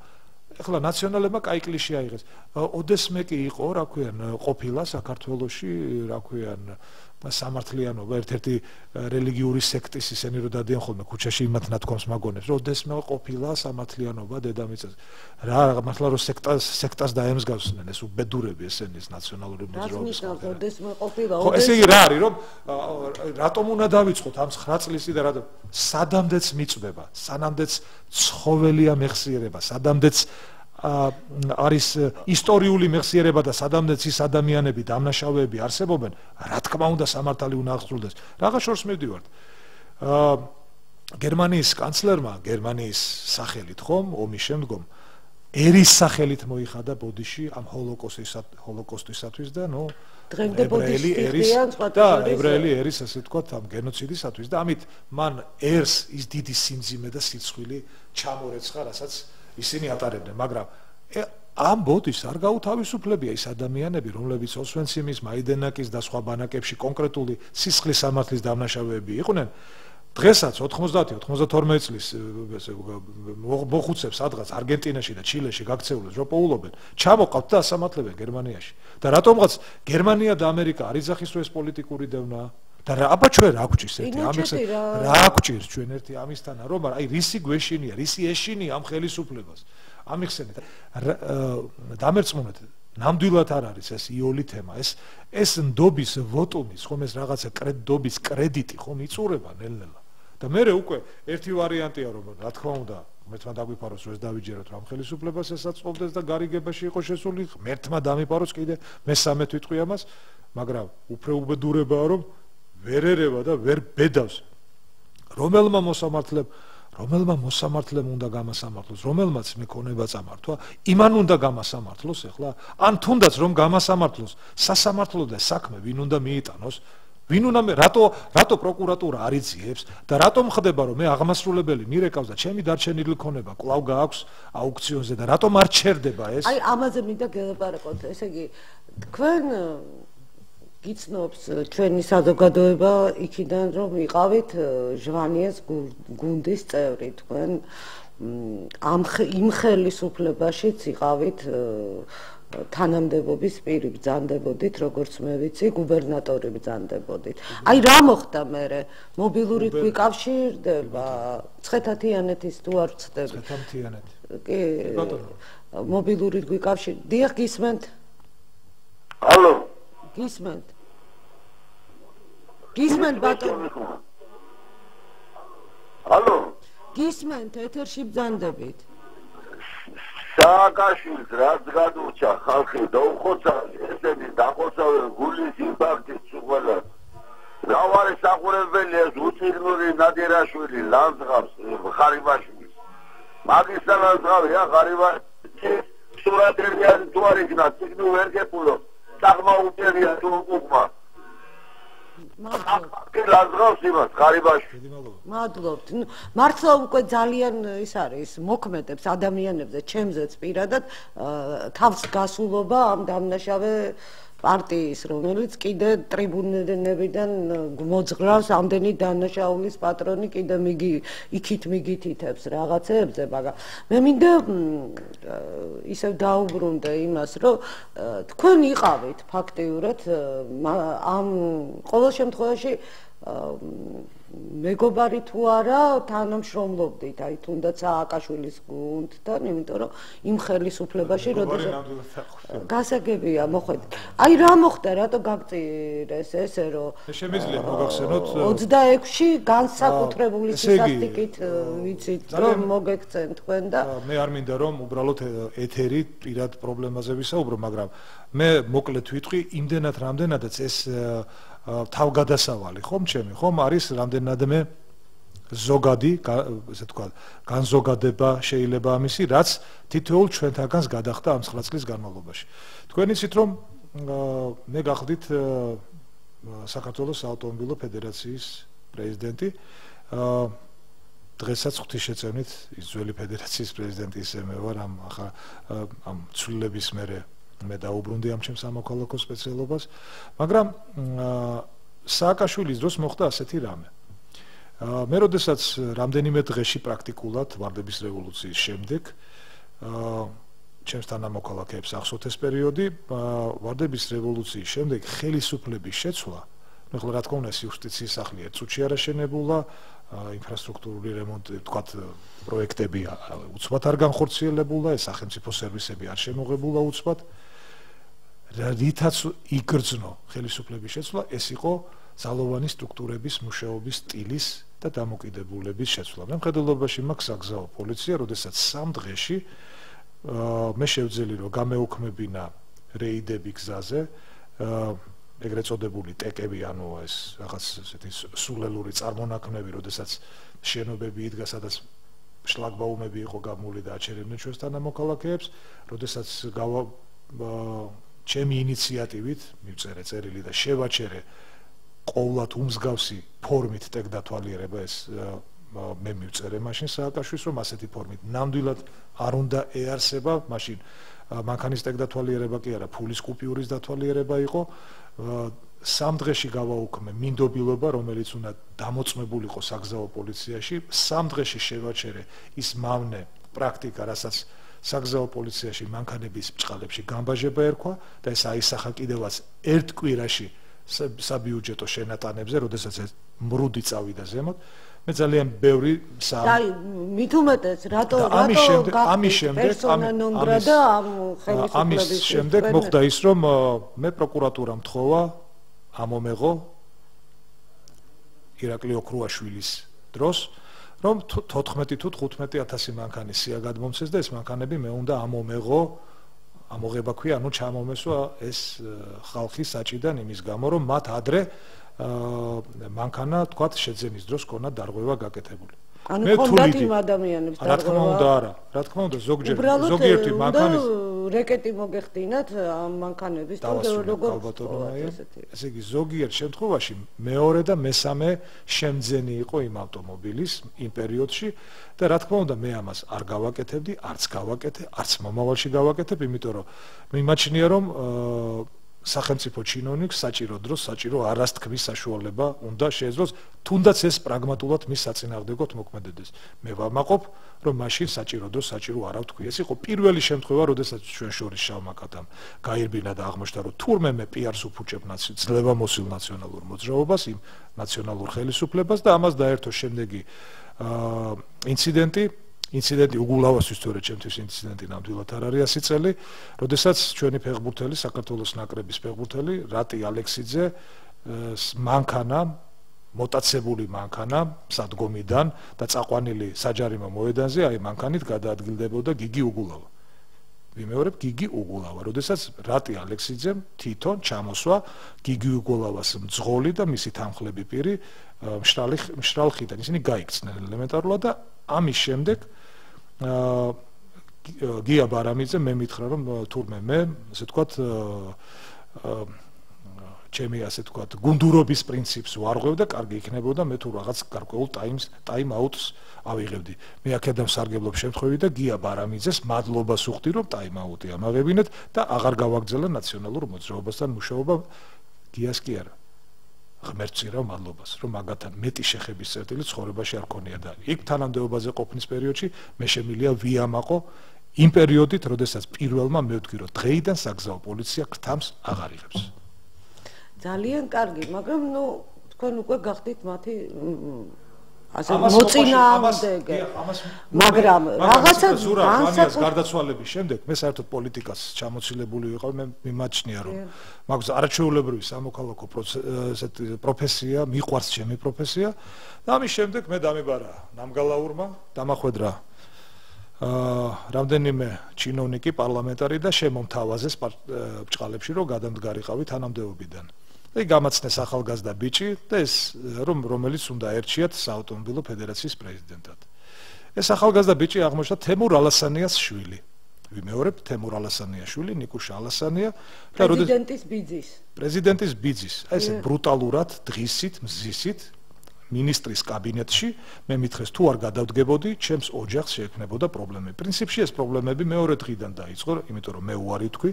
ახლა ნაციონალებმა კაი კლიში აიღეს. ოდესმე კი იყო, რა ქვიან, ყოფილა საქართველოსში, რა ქვიან, სამართლიანობა ერთ-ერთი რელიგიური სექტის ისენი რომ დადიან ხოლმე ქუჩაში იმათ ნათქვამს მაგონებს. რომ ოდესმე ყოფილა სამართლიანობა დედამიწაზე. რა მართლა რომ სექტას სექტას დაემსგავსნენ ეს უბედურები ესენის ნაციონალური მოძრაობის ოდესმე ყოფილა? ხო ესე იგი რა არის რომ რატომ უნდა დავიწყოთ ამ 9 წლისი და რატომ? სადამდეც მიწდება სანამდეც ცხოველია მეხსიერება სადამდეც არის ისტორიული მეხსიერება და სადამდეც ის ადამიანები დამნაშავეები არსებობენ, რა თქმა უნდა სამართალი უნდა აღსრულდეს. რაღაც შორს მივდივართ. აა გერმანიის კანცლერმა, გერმანიის სახელით ხომ, ომის შემდგომ ერის სახელით მოიხადა ბოდიში ამ ჰოლოკოსტის ჰოლოკოსტისათვის და ნუ დღემდე ბოდიში ერის და ებრაელი ერის ასე ვთქვათ ამ გენოციდისათვის და ამით მან ერს ის დიდი სიმძიმე და სიცხვილი ჩამორეცხა, რასაც ისინი ატარებდნენ, მაგრამ ამ ბოდის არ გაუთავისუფლებია ის ადამიანები, რომლებიც ოსვენციმის, მაიდენაკის და სხვა ბანაკებში კონკრეტული სისხლის სამართლის დამნაშავეები იყვნენ. დღესაც 90-92 წლის ესე მოხუცებს სადღაც არგენტინაში და ჩილეში გაქცეულებს რო პოულობენ, ჩამოყავთ და ასამართლებენ გერმანიაში. და რატომღაც გერმანია და ამერიკა არ იძახის რომ ეს პოლიტიკური დევნა და რა აბა ჩვენ რა გვჭირს ერთი? ამის რა გვჭირს ჩვენ ერთი ამისთანა? რომ აი რისი გვეშინია რისი ეშინია ამ ხელისუფლებას? ამიხსენეთ დამერწმუნეთ ნამდვილად არ არის ეს იოლი თემა. ეს ეს ნდობის ვოტუმის ხომ ეს რაღაცა კრედიტობის კრედიტი ხომ იწურება ნელ-ნელა? და მე უკვე ერთი ვარიანტია რომ რა თქმა უნდა მერტმა დაგვიფაროს რომ ეს დავიჯეროთ რამ ხელისუფლებას ესაწყობდეს და გარიგებაში იყო შესული მერტმა დამიფაროს კიდე მესამე თვითყვი ამას მაგრამ უფრო უბედურებაა რომ ვერ ერევა და ვერ ბედავს. რომელმა მოსამართლემ რომელმა მოსამართლემ უნდა გამასამართლოს რომელმაც მეკონება წამართვა იმან უნდა გამასამართლოს ეხლა. ან თუნდაც რომ გამასამართლოს სასამართლო და საქმე ვინ უნდა მიიტანოს? ვინ უნდა მე რატო რატო პროკურატურა არ იძიებს და რატომ ხდება რომ მე აღმასრულებელი მირეკავს და ჩემი დარჩენილი ქონება კлау გააქვს აუქციონზე და რატომ არ ჩერდება ეს? აი ამაზე მინდა გელაპარაკოთ. ესე იგი თქვენ გიცნობს ჩვენი საზოგადოება იქიდან რომ იყავით ჟვანიეს გუნდის წევრი თქვენ ამ იმ ხელისუფლებაშიც იყავით თანამდებობის პირი ბრძანდებოდით როგორც მე ვიცი გუბერნატორი ბრძანდებოდით. აი რა მოხდა მე მობილური გვიკავშირდება ცხეთათიანეთის თუ არ ვწდები ცხეთათიანეთი კი ბატონო მობილური გვიკავშირ დიახ გისმენთ. ალო გისმენთ. გისმენთ ბატონო. ალო გისმენთ ეთერში ბძანდებით სააკაშვილს რაც გადურჩა ხალხი დაუხოცა ესენი დახოცავენ გულის იმპაქტის ცუღალა რავარი საყურებელი ეს უციგნური ნადირაშვილი ლანძღავს ხარიბაშვილი მაგის ლანძღავი ა ხარიბაშვილი სურათები არ თუ არ იქნა ციგნუ ვერ გეპულო საღმა უტერია თუ უკმა ლაზღავს იმას ყარიბაში. მადლობთ. მართლა უკვე ძალიან ის არის, მოქმედებს ადამიანებზე, ჩემზეც პირადად თავს გასულობა ამ დამნაშავე პარტიის, რომელიც კიდე ტრიბუნებიდან მოძღრავს ამდენი დანაშაულის პატრონი კიდე მიგი იქით მიგითითებს რაღაცეებზე, მაგრამ მე მინდა ისევ დაუბრუნდე იმას, რომ თქვენ იყავით ფაქტიურად ამ ყოველ შემთხვევაში მეგობარი თუ არა თანამშრომლობდით. აი თუნდაც ააკაშვილის გუნდთან იმიტომ რომ იმ ხელისუფლებაში როდესაც გასაგებია მოხედ აი რა მოხდა? რატო გაგწირეს ესე რომ შემიძლია მოგახსენოთ 26-ში განსაკუთრებული სტატისტიკით ვიცით რომ მოგეკცენ თქვენ და მე არ მინდა რომ უბრალოდ ეთერი პირად პრობლემაზე ვისაუბრო მაგრამ მე მოკლედ ვიტყვი იმდენად რამდენადაც ეს თავგადასავალი. ხომ ჩემი? ხომ არის რამდენადმე ზოგადი ესე თქვა განზოგადება შეიძლება ამისი რაც თითოეულ ჩვენთაგანს გადახდა ამ 9 წლის განმავლობაში. თქვენ იცით რომ მე გახდით საქართველოს ავტომობილო ფედერაციის პრეზიდენტი. დღესაც ღვთისმშეწევნით ის ძველი ფედერაციის პრეზიდენტი ისე მე ვარ ამ ახლა ამ ცვლილების მერე მე დაუბრუნდი ამ ჩემს სამოქალაქო სპეციალობას, მაგრამ სააკაშვილის დროს მოხდა ასეთი რამე. მე როდესაც რამდენიმე დღეში პრაქტიკულად ვარდების რევოლუციის შემდეგ ჩემს თანამოქალაქეებს ახსოვთ ეს პერიოდი, ვარდების რევოლუციის შემდეგ ხელისუფლების შეცვლა, ну, ხო რა თქმა უნდა, იუსტიციის სახლი ერთ წუთში არ აშენებულა, ინფრასტრუქტურული რემონტი, თქვათ, პროექტები უცბად არ განხორციელებულა, ეს სახელმწიფო სერვისები არ შემოღებულა უცბად. რითაც იგრძნო ხელისუფლების შეცვლა, ეს იყო ძალოვანი სტრუქტურების მუშაობის სტილის და დამოკიდებულების შეცვლა. მე მხედველობაში მაქვს საგზაო პოლიცია, როდესაც სამ დღეში მე შევძელი რომ გამეუქმებინა რეიდები გზაზე, ეგრეთ წოდებული ტეკები, ანუ ეს რაღაც ესეთი სულელური წარმონაქმნები, როდესაც შენობები იდგა, სადაც შლაგბაუმები იყო გამული და აჩერებდნენ ჩვენს თანამოქალაქეებს, როდესაც გავა ჩემი ინიციატივით მივწერე წერილი და შევაჩერე ყოვლად უმსგავსი ფორმით ტეკდათვალიერება ეს მე მივწერე მაშინ სააკაშვილს რომ ასეთი ფორმით ნამდვილად არ უნდა ეარსება მაშინ მანქანის ტეკდათვალიერება კი არა ფულის კუპიურის დათვალიერება იყო. სამ დღეში გავაუქმე მინდობილობა რომელიც უნდა დამოწმებულიყო საგზაო პოლიციაში. სამ დღეში შევაჩერე ის მავნე პრაქტიკა რასაც საგზაო პოლიციაში მანქანების ბჭყალებში გამბაჟება ერქვა და ეს აისახა კიდევაც ერთ კვირაში საბიუჯეტო შენატანებზე, როდესაც ეს მრუდი წავიდა ზემოთ. მე ძალიან ბევრი სამ აი მით უმეტეს რატო რატო ამის შემდეგ ამის და ამ ხელისუფლების ამის შემდეგ მოხდა ის რომ მე პროკურატურამ თხოვა ამომეღო ირაკლი ოქრუაშვილის დროს რომ 14 თუ 15000 მანქანის სია გადმომცეს და ეს მანქანები მე უნდა ამომეღო ამოღება ქვია ანუ ჩამომესვა ეს ხალხი საჭიდან იმის გამო რომ მათ ადრე მანქანა თქვათ შეძენის დროს ქონა დარღვევა გაკეთებული. ანუ ხონდათ იმ ადამიანებს დარღვევა რა თქმა უნდა არა. რა თქმა უნდა ზოგჯერ ზოგიერთი მანქანის რეკეტი მოგეხდინათ ამ მანქანების და როგორ ესე იგი ზოგიერთ შემთხვევაში მეორე და მესამე შემძენი იყო იმ ავტომობილის იმ პერიოდში და რა თქმა უნდა მე ამას არ გავაკეთებდი არც გავაკეთე არც მომავალში გავაკეთებ იმიტომ რომ მიმაჩნია რომ სახელმწიფო ჩინოვნიკს საჭირო დროს საჭირო არასთქმის საშუალება უნდა შეეძლოს თუნდაც ეს პრაგმატულად მის საწინააღმდეგოდ მოქმედდეს მე ვამაყობ რომ მაშინ საჭირო დროს საჭირო არა ვთქვი ეს იყო პირველი შემთხვევა როდესაც ჩვენ შორის შავმაკადამ გაირბინა და აღმოჩნდა რომ თურმე მე პიარს უფუჭებ ძლევა მოსილ ნაციონალურ მოძრაობას იმ ნაციონალურ ხელისუფლებას და ამას დაერთო შემდეგი ინციდენტი ინციდენტი უგულავასთვის თორე ჩემთვის ინციდენტი ნამდვილად არ არის ასი წელი, როდესაც ჩვენი ფეხბურთელი, საქართველოს ნაკრების ფეხბურთელი რატი ალექსიძე მანქანა მოტაცებული მანქანა სადგომიდან და წაყვანილი საჯარიმო მოედანზე აი მანქანით გადაადგილდებოდა გიგი უგულავა. ვიმეორებ გიგი უგულავა, როდესაც რატი ალექსიძემ თვითონ ჩამოსვა გიგი უგულავას მძღოლი და მისი თანხლები პირი მშრალი მშრალხიდან ისინი გაიქცნენ ელემენტარულად და ამის შემდეგ აა გია ბარამიძე მე მითხრა რომ თურმე მე ასე ვთქვათ ჩემი ასე ვთქვათ, გუნდურობის პრინციპს ვარღვევ და კარგი იქნებოდა მე თუ რაღაც გარკვეულ ტაიმს, ტაიმ აუტს ავიღებდი. მე აქედან სარგებლობ შემთხვევით და გია ბარამიძეს მადლობას უხდი რომ ტაიმ აუტი ამაღებინეთ და აღარ გავაგზავნე ნაციონალურ მოძრაობასთან მუშაობა გიას კი არა. ღმერთს ირა მადლობას რომ მაგათთან მეტი შეხების წერტილი ცხოვრებაში არ ქონია და იქ თანამდებობაზე ყოფნის პერიოდში მე შემილია ვიამაყო იმ პერიოდით, როდესაც პირველმა მევთქვი რომ დღეიდან საგზაო პოლიცია ქტამს აღარ იღებს. ძალიან კარგი, მაგრამ ნუ თქვენ უკვე გახდით მათი ასე მოწინააღმდეგე. მაგრამ რაღაცა განსაკუთრებით გარდაცვალების შემდეგ მე საერთოდ პოლიტიკას ჩამოცილებული ვიყავ, მე მიმაჩნია რომ მაგ არაჩვეულებრივი სამოქალაქო პროფესია, მიყვარს ჩემი პროფესია და ამის შემდეგ მე დამიბარა ნამგალაურმა, დამახვედრა აა რამდენიმე ჩინოვნიკი პარლამენტარი და შემომთავაზეს ბჭყალებში რომ გადამდგარიყავი თანამდებობიდან. აი გამაცნეს ახალგაზრდა ბიჭი და ეს რომ რომელიც უნდა ერჩიათ საავტომობილო ფედერაციის პრეზიდენტად. ეს ახალგაზრდა ბიჭი აღმოჩნდა თემურ ალასანიას შვილი. ვიმეორებ თემურ ალასანიას შვილი ნიკუშა ალასანია და პრეზიდენტის ბიძის. პრეზიდენტის ბიძის. აი ესე ბრუტალურად დღისით, მზისით ministris კაბინეტში მე მითხეს თუ არ გადავდგებოდი, ჩემს ოჯახს შეექმნებოდა პრობლემები. პრინციპში ეს პრობლემები მეორე დღიდან დაიწყო, იმიტომ რომ მე უარი თქვი.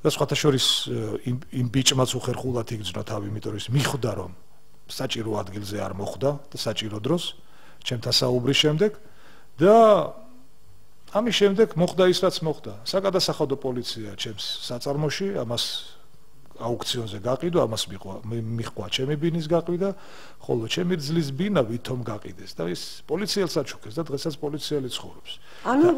და სხვათა შორის იმ იმ ბიჭმაც უხერხულად იგრძნო თავი, იმიტომ რომ მიხვდა რომ საჭირო ადგილზე არ მოხვდა და საჭირო დროს ჩემთან საუბრის შემდეგ და ამის შემდეგ მოხდა ის რაც მოხდა. საკადასახადო პოლიცია ჩემს საწარმოში ამას აუქციონზე გაყიდო, ამას მიყვა მიყვა ჩემი ბინის გაყიდა, ხოლო ჩემი ძლის ბინა ვითომ გაყიდეს და ის პოლიციელს აჩუქეს და დღესაც პოლიციელი ცხოვრობს. ანუ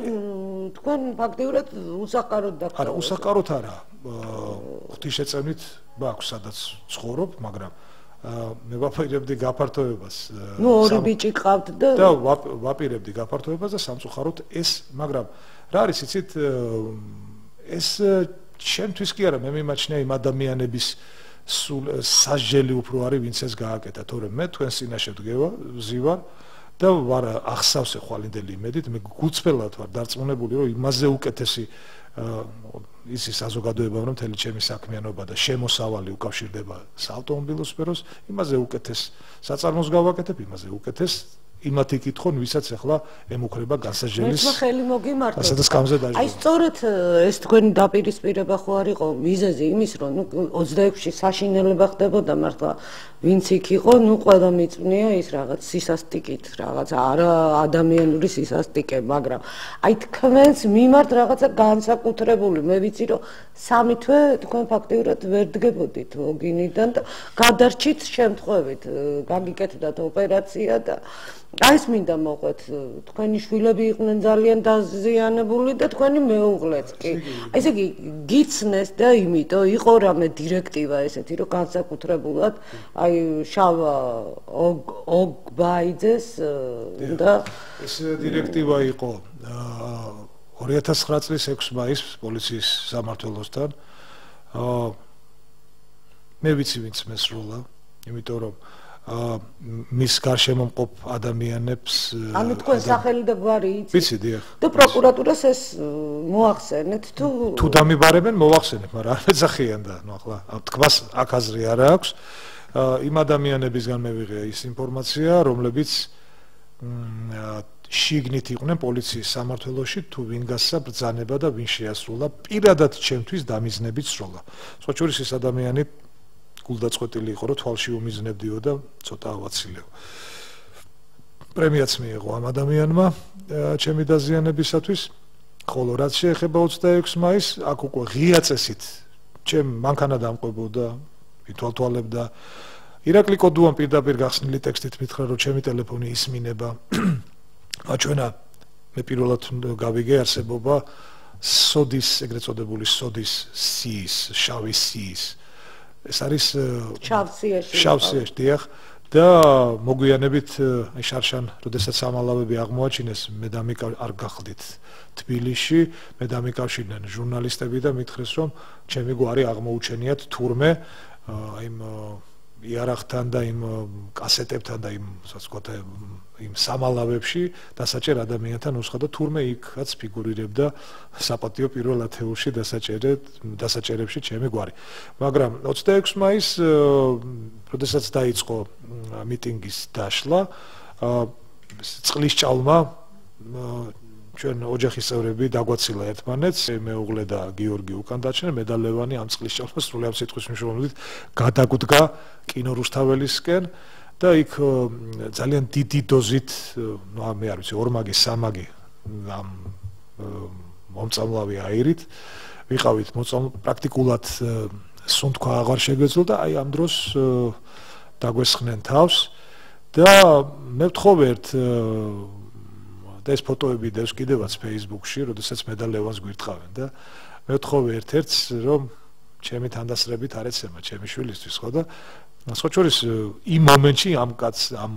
თქვენ ფაქტიურად უსაყაროდ და არა, უსაყაროდ არა. ღვთისმშეწევნით მაქვს სადაც ცხოვრობ, მაგრამ მე ვაპირებდი გაფართოებას. ნუ ორი ბიჭი ყავთ და და ვაპირებდი გაფართოებას და სამწუხაროდ ეს, მაგრამ რა არის იცით ეს ჩემთვის კი არა მე მიმაჩნია იმ ადამიანების სულ სასჯელი უფრო არის ვინც ეს გააკეთა. თორემ მე თქვენ სინაშე დგევა ზივარ და ვარ ახსავსე ხვალინდელი იმედით. მე გუწფელად ვარ დარწმუნებული რომ იმაზე უკეთესი ის ის საზოგადოება რომ მთელი ჩემი საქმიანობა და შემოსავალი უკავშირდება საავტომობილო სფეროს იმაზე უკეთეს საწარმოს გავაკეთებ იმაზე უკეთეს იმათი კითხონ, ვისაც ახლა ემუქრება განსაჯელის. მე ხელი მოგიმართო. ასეთას გამზე დაჟე. აი სწორედ ეს თქვენი დაპირისპირება ხო არ იყო მიზეზი იმის, რომ ნუ 26-ში საშინელება ხდებოდა მართლა ვინც იქ იყო, ნუ ყველა მიწვნია ის რაღაც სისასტიკით, რაღაც არა ადამიანური სისასტიკე, მაგრამ აი თქვენს მიმართ რაღაცა განსაკუთრებული, მე ვიცი რომ სამი თვე თქვენ ფაქტიურად ვერ დგებოდით ლოგინიდან და გადარჩით შემთხვევით, გაგიკეთდათ ოპერაცია და აი ეს მინდა მოყვეთ თქვენი შვილები იყვნენ ძალიან დაზიანებული და თქვენი მეუღლეც კი აი ესე იგი გიცნეს და იმიტომ იყო რამე დირექტივა ესეთი რომ განსაკუთრებულად აი შავა ოგბაიძეს და ეს დირექტივა იყო 2009 წლის 6 მაისს პოლიციის სამართლოსთან. აა მე ვიცი ვინც მესროლა იმიტომ რომ მის გარშემო მყოფ ადამიანებს ანუ თქვენ სახელი და გვარი იცით? ვიცი დიახ და პროკურატურას ეს მოახსენეთ თუ თუ დამიბარებენ მოახსენებ მაგრამ არ მეძახიან და ნუ ახლა თქვას აქ აზრი არ აქვს. იმ ადამიანებისგან მე ვიღე ის ინფორმაცია რომლებიც შიგნით იყვნენ პოლიციის სამართლოში თუ ვინ გასცა ბრძანება და ვინ შეასრულა პირადად ჩემთვის დამიზნებით სროლა. სხვა შორის ეს ადამიანი გულდაწყვეტილი იყო რომ თვალში უმიზნებდიო და ცოტა ავაცილეო. პრემიაც მიიღო ამ ადამიანმა ჩემი დაზიანებისათვის. ხოლო რაც შეეხება 26 მაისს აქ უკვე ღია წესით ჩემ მანქანა დამყვებოდა ვითვალთვალებდა ირაკლი კოდუამ პირდაპირ გახსნილი ტექსტით მითხრა რომ ჩემი ტელეფონი ისმინება. აჩვენა მე პირველად გავიგე არსებობა სოდის ეგრეთ წოდებული სოდის სიის შავი სიის ეს არის შავსიაში შავსიაში დიახ. და მოგვიანებით აი შარშან როდესაც ამალავები აღმოაჩინეს მე დამიკა არ გახდით თბილისში. მე დამიკავშირდნენ ჟურნალისტები და მითხრეს რომ ჩემი გვარი აღმოუჩენიათ თურმე აი იარაღთან და იმ კასეტებთან და იმ ასე ვთქვათ იმ სამალავებში დასაჭერ ადამიანთა ნუსხა და თურმე იქაც ფიგურირებდა საპატიო პირველ ათეულში დასაჭერეთ დასაჭერებში ჩემი გვარი. მაგრამ 26 მაისს, როდესაც დაიწყო მიტინგის დაშლა, წყლის ჭალმა ჩვენ ოჯახის წევრები დაგვაცილა ერთმანეთს, მეუღლე და გიორგი უკან დაჩნენ, მე და ლევანი ამ წყლის ჭალმას სრული ამ სიტყვის მნიშვნელობით გადაგუდგა კინორუსთაველისკენ. და იქ ძალიან დიდი დოზით, ну, მე არ ვიცი, ორმაგი, სამაგი ამ მომწამლავი აირით ვიყავით მოწამ პრაქტიკულად სუნთქვა აღარ შეგვეძლო და აი ამ დროს დაგვესხნენ თავს და მე ვთხოვერთ და ეს ფოტოები დევს კიდევაც Facebook-ში, როდესაც მე და ლევანს გვირთხავენ და მე ვთხოვე ერთ-ერთს რომ ჩემი თანდასწრებით არ ეცემა ჩემი შვილისთვის ხო და სხვაჩორის იმ მომენტში ამ კაც ამ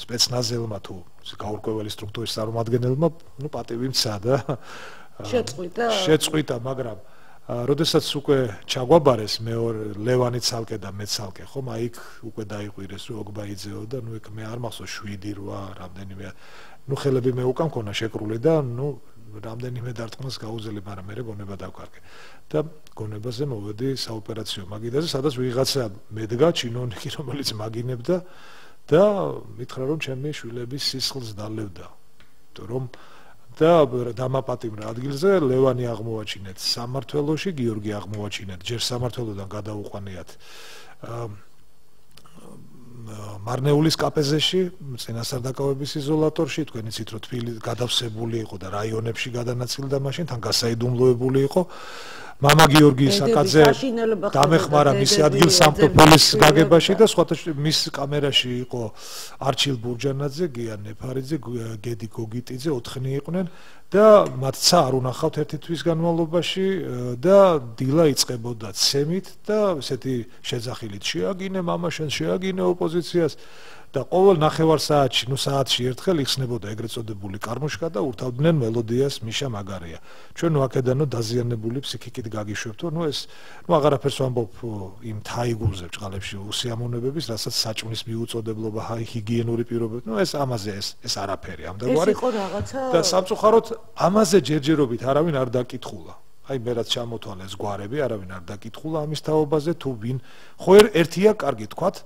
სპეცნაზელმა თუ გაურკვეველი სტრუქტურის წარმომადგენელმა ნუ პატივი მცა და შეწყვიტა. შეწყვიტა მაგრამ როდესაც უკვე ჩაგვაბარეს მეორე ლევანი ცალკე და მე ცალკე ხომ აი იქ უკვე დაიყვირეს რომ ოგბაიძეო და ნუ იქ მე არ მახსოვს 7 8 რამდენიმე ნუ ხელები მე უკან მქონა შეკრული და ნუ რამდენიმე დარტყმას გაუძელი მაგრამ მე გონება დავკარგე და გონებაზე მოვედი საოპერაციო მაგიდაზე, სადაც ვიღაცა მედგა ჩინონიკი, რომელიც მაგინებდა და მითხრა რომ ჩემი შვილების სისხლს დალევდა. თუ რომ და დამაპატიმრა ადგილზე ლევანი აღმოაჩინეთ სამართლოში, გიორგი აღმოაჩინეთ ჯერ სამართლოდან გადაუყვანიათ მარნეულის კაპეზეში, წინასარდაკავების იზოლატორში, თქვენ იცით რომ თბილი გადავსებული იყო და რაიონებში გადანაწილდა მაშინ, თან გასაიდუმლოებული იყო. მამა გიორგი საკაძე დამეხმარა მისი ადგილ სამყოფელის გაგებაში და სხვათა მის კამერაში იყო არჩილ ბურჯანაძე, გიან ნეფარიძე, გედი გოგიტიძე, ოთხნი იყვნენ და მათ ცა არ უნახავთ ერთი თვის განმავლობაში და დილა იწებოდა ცემით და ესეთი შეძახილით შეაგინე მამა შენ შეაგინე ოპოზიციას. და ყოველ ნახევარ საათში, ნუ საათში ერთხელ იხსნებოდა ეგრეთ წოდებული კარმოშკა და ურთავდნენ მელოდიას მიშა მაგარია. ჩვენ ვაკედანო დაზიანებული ფსიქიკით გაგიშვებთო, ნუ ეს ნუ აღარაფერს ვამბობ იმ თაიგულზე ბჭყალებში უსიამოვნებების, რასაც საჭმლის მიუწოდებლობა, ჰიგიენური პირობები, ნუ ეს ამაზე ეს ეს არაფერი ამდაგვარი. ეს იყო რაღაცა და სამწუხაროდ ამაზე ჯერჯერობით არავინ არ დაკითხულა. აი მე რაც ჩამოთვალეს გვარები, არავინ არ დაკითხულა ამის თაობაზე თუ ვინ ხო ერთია კარგი თქვათ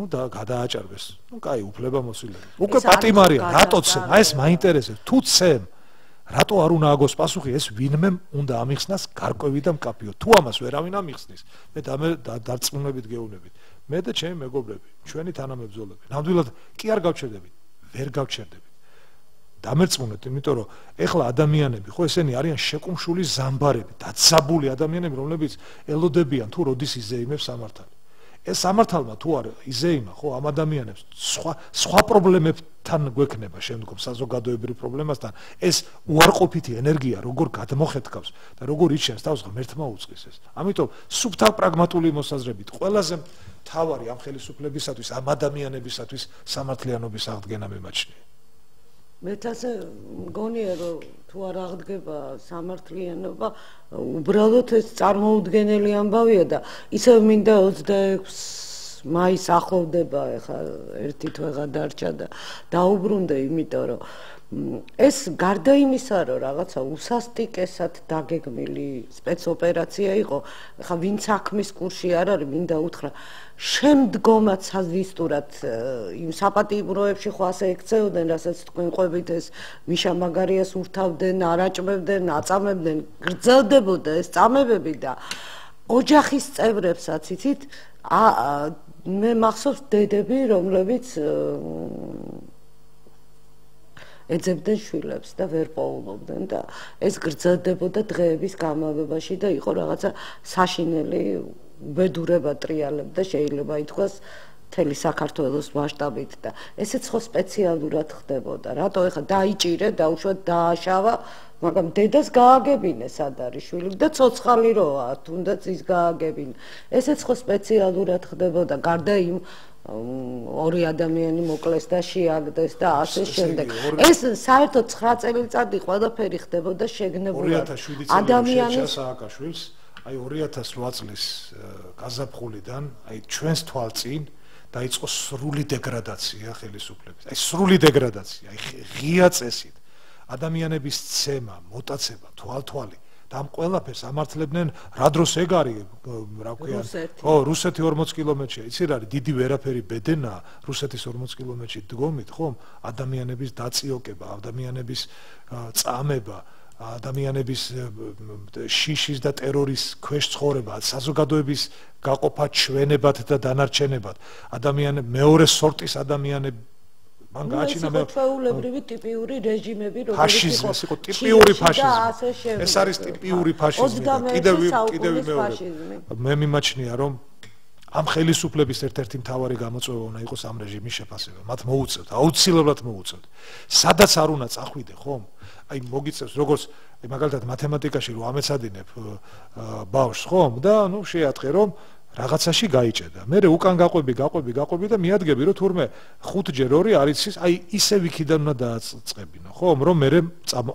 ну да გადააჭარბეს. ну кай უფლება მოსილები. უკვე პატიმარია, რატოცემ? აი ეს მაინტერესებს. თუ ცემ, რატო არ უნდა აგოს პასუხი ეს ვინმე უნდა ამიხსნას გარკვევი და მკაფიო. თუ ამას ვერავინ ამიხსნის, მე დარწმუნებით გეუბნებით. მე და ჩემი მეგობრები, ჩვენი თანამებრძოლები, ნამდვილად კი არ გავჩერდებით, ვერ გავჩერდებით. დამერწმუნეთ, იმიტომ რომ ეხლა ადამიანები, ხო ესენი არიან შეკუმშული ზამბარები, დაცაბული ადამიანები, რომლებიც ელოდებიან თუ როდის იზეიმებს სამართალი. ეს სამართალმა თუ არ იზეიმა ხო ამ ადამიანებს სხვა სხვა პრობლემებთან გვექნება შემდგომ საზოგადოებრივ პრობლემასთან. ეს უარყოფითი ენერგია როგორ გადმოხეთქავს და როგორ იჩენს თავს ღმერთმა უწყის ეს. ამიტომ სუბთა პრაგმატული მოსაზრებით ყველაზე თავარი ამ ხელისუფლებისათვის ამ ადამიანებისათვის სამართლიანობის აღდგენა მემაჩნია მეც ასე მგონია რომ თუ არ აღდგება სამართლიანობა უბრალოდ ეს წარმოუდგენელი ამბავია და ისევ მინდა 26 მაის ახლოვდება ეხა ერთი თვეღა დარჩა და დაუბრუნდა იმიტომ რომ ეს გარდა იმისა, რომ რაღაცა უსასტიკესად დაგეგმილი სპეცოპერაცია იყო, ხა ვინც აქმის კურსი არ არის, მინდა უთხრა, შემდგომაც საზვისტურად იმ საპატიმროებში ხო ასე ექცეოდნენ, რასაც თქვენ ყვებით ეს მიშა მაგარიას ურთავდნენ, არაჭმებდნენ, აწამებდნენ, გრძელდებოდა ეს წამებები და ოჯახის წევრებსაც იცით, მე მახსოვს დედები, რომლებიც ეძებდნენ შვილებს და ვერ პოულობდნენ და ეს გრძელდებოდა დღეების განმავლობაში და იყო რაღაცა საშინელი უბედურება ტრიალებდა შეიძლება ითქვას თელი საქართველოს მასშტაბით და ესეც ხო სპეციალურად ხდებოდა. რატო ეხა დაიჭირე და უშუალოდ დააშავა მაგრამ დედას გააგებინე სად არის შვილი და ცოცხალი როა თუნდაც ის გააგებინე. ესეც ხო სპეციალურად ხდებოდა. გარდა იმ ორი ადამიანი მოკლეს და შეაგდეს და ასე შემდეგ. ეს საერთოდ 9 წელიწადი ყველაფერი ხდებოდა შეგნებულად. ადამიანის სააკაშვილს აი 2008 წლის გაზაფხულიდან აი ჩვენს თვალწინ დაიწყო სრული დეგრადაცია ხელისუფლების. აი სრული დეგრადაცია, აი ღია წესით ადამიანების ცემა, მოტაცება, თვალთვალი და ამ ყველაფერს ამართლებდნენ რა დროს ეგ არის, რა ქვია? ო, რუსეთი 40 კილომეტრია. იცი რა არის დიდი ვერაფერი ბედენა რუსეთის 40 კილომეტრში დგომით, ხომ? ადამიანების დაწიოკება, ადამიანების წამება ადამიანების შიშის და ტერორის ქვეშ ცხოვრება, საზოგადოების გაყოფა ჩვენებად და დანარჩენებად, ადამიან მეორე სორტის ადამიანები მან გააჩინა მე ფეულებრივი ტიპიური რეჟიმები როგორი იყო ფაშიზმი, იყო ტიპიური ფაშიზმი. ეს არის ტიპიური ფაშიზმი კიდევ კიდევ მეორე. მე მიმაჩნია რომ ამ ხელისუფლების ერთ-ერთი მთავარი გამოწვევა უნდა იყოს ამ რეჟიმის შეფასება. მათ მოუწევთ, აუცილებლად მოუწევთ. სადაც არ უნდა წახვიდე, ხომ? აი მოგიწევს როგორც აი მაგალითად მათემატიკაში რომ ამეცადინებ ბავშვს ხომ და ნუ შეათხე რომ რაღაცაში გაიჭედა. მე უკან გაყვები, გაყვები, გაყვები და მიადგები რომ თურმე 5ჯერ 2 არის ის, აი ისე ვიქიდან უნდა დააწყებინო, ხომ? რომ მე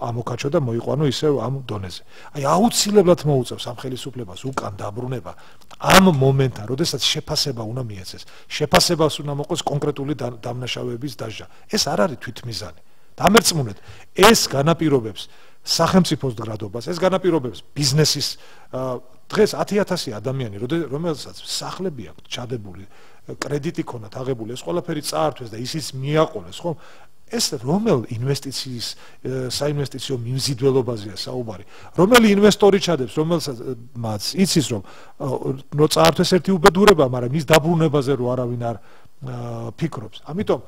ამოქაჩო და მოიყვანო ისე ამ დონეზე. აი აუცილებლად მოუწევს ამ ხელისუფლებას უკან დაბრუნება ამ მომენტთან, როდესაც შეფასება უნდა მიეცეს. შეფასებას უნდა მოყოს კონკრეტული დამნაშავეების დაჟა. ეს არ არის თვითმიზანი. დამერწმუნეთ, ეს განაპირობებს სახელმწიფოს გრადობას, ეს განაპირობებს ბიზნესის დღეს 10000 ადამიანი, რომელსაც სახლები აქვს ჩადებული, კრედიტი ქონათ აღებული, ეს ყველაფერი წაართვეს და ისიც მიაყოლეს, ხო? ეს რომელ ინვესტიციის საინვესტიციო მიმზიდველობაზეა საუბარი? რომელი ინვესტორი ჩადებს, რომელსაც მას იცის რომ რო წაართვეს ერთი უბედურება, მაგრამ ის დაბრუნებაზე რო არავინ არ ფიქრობს. ამიტომ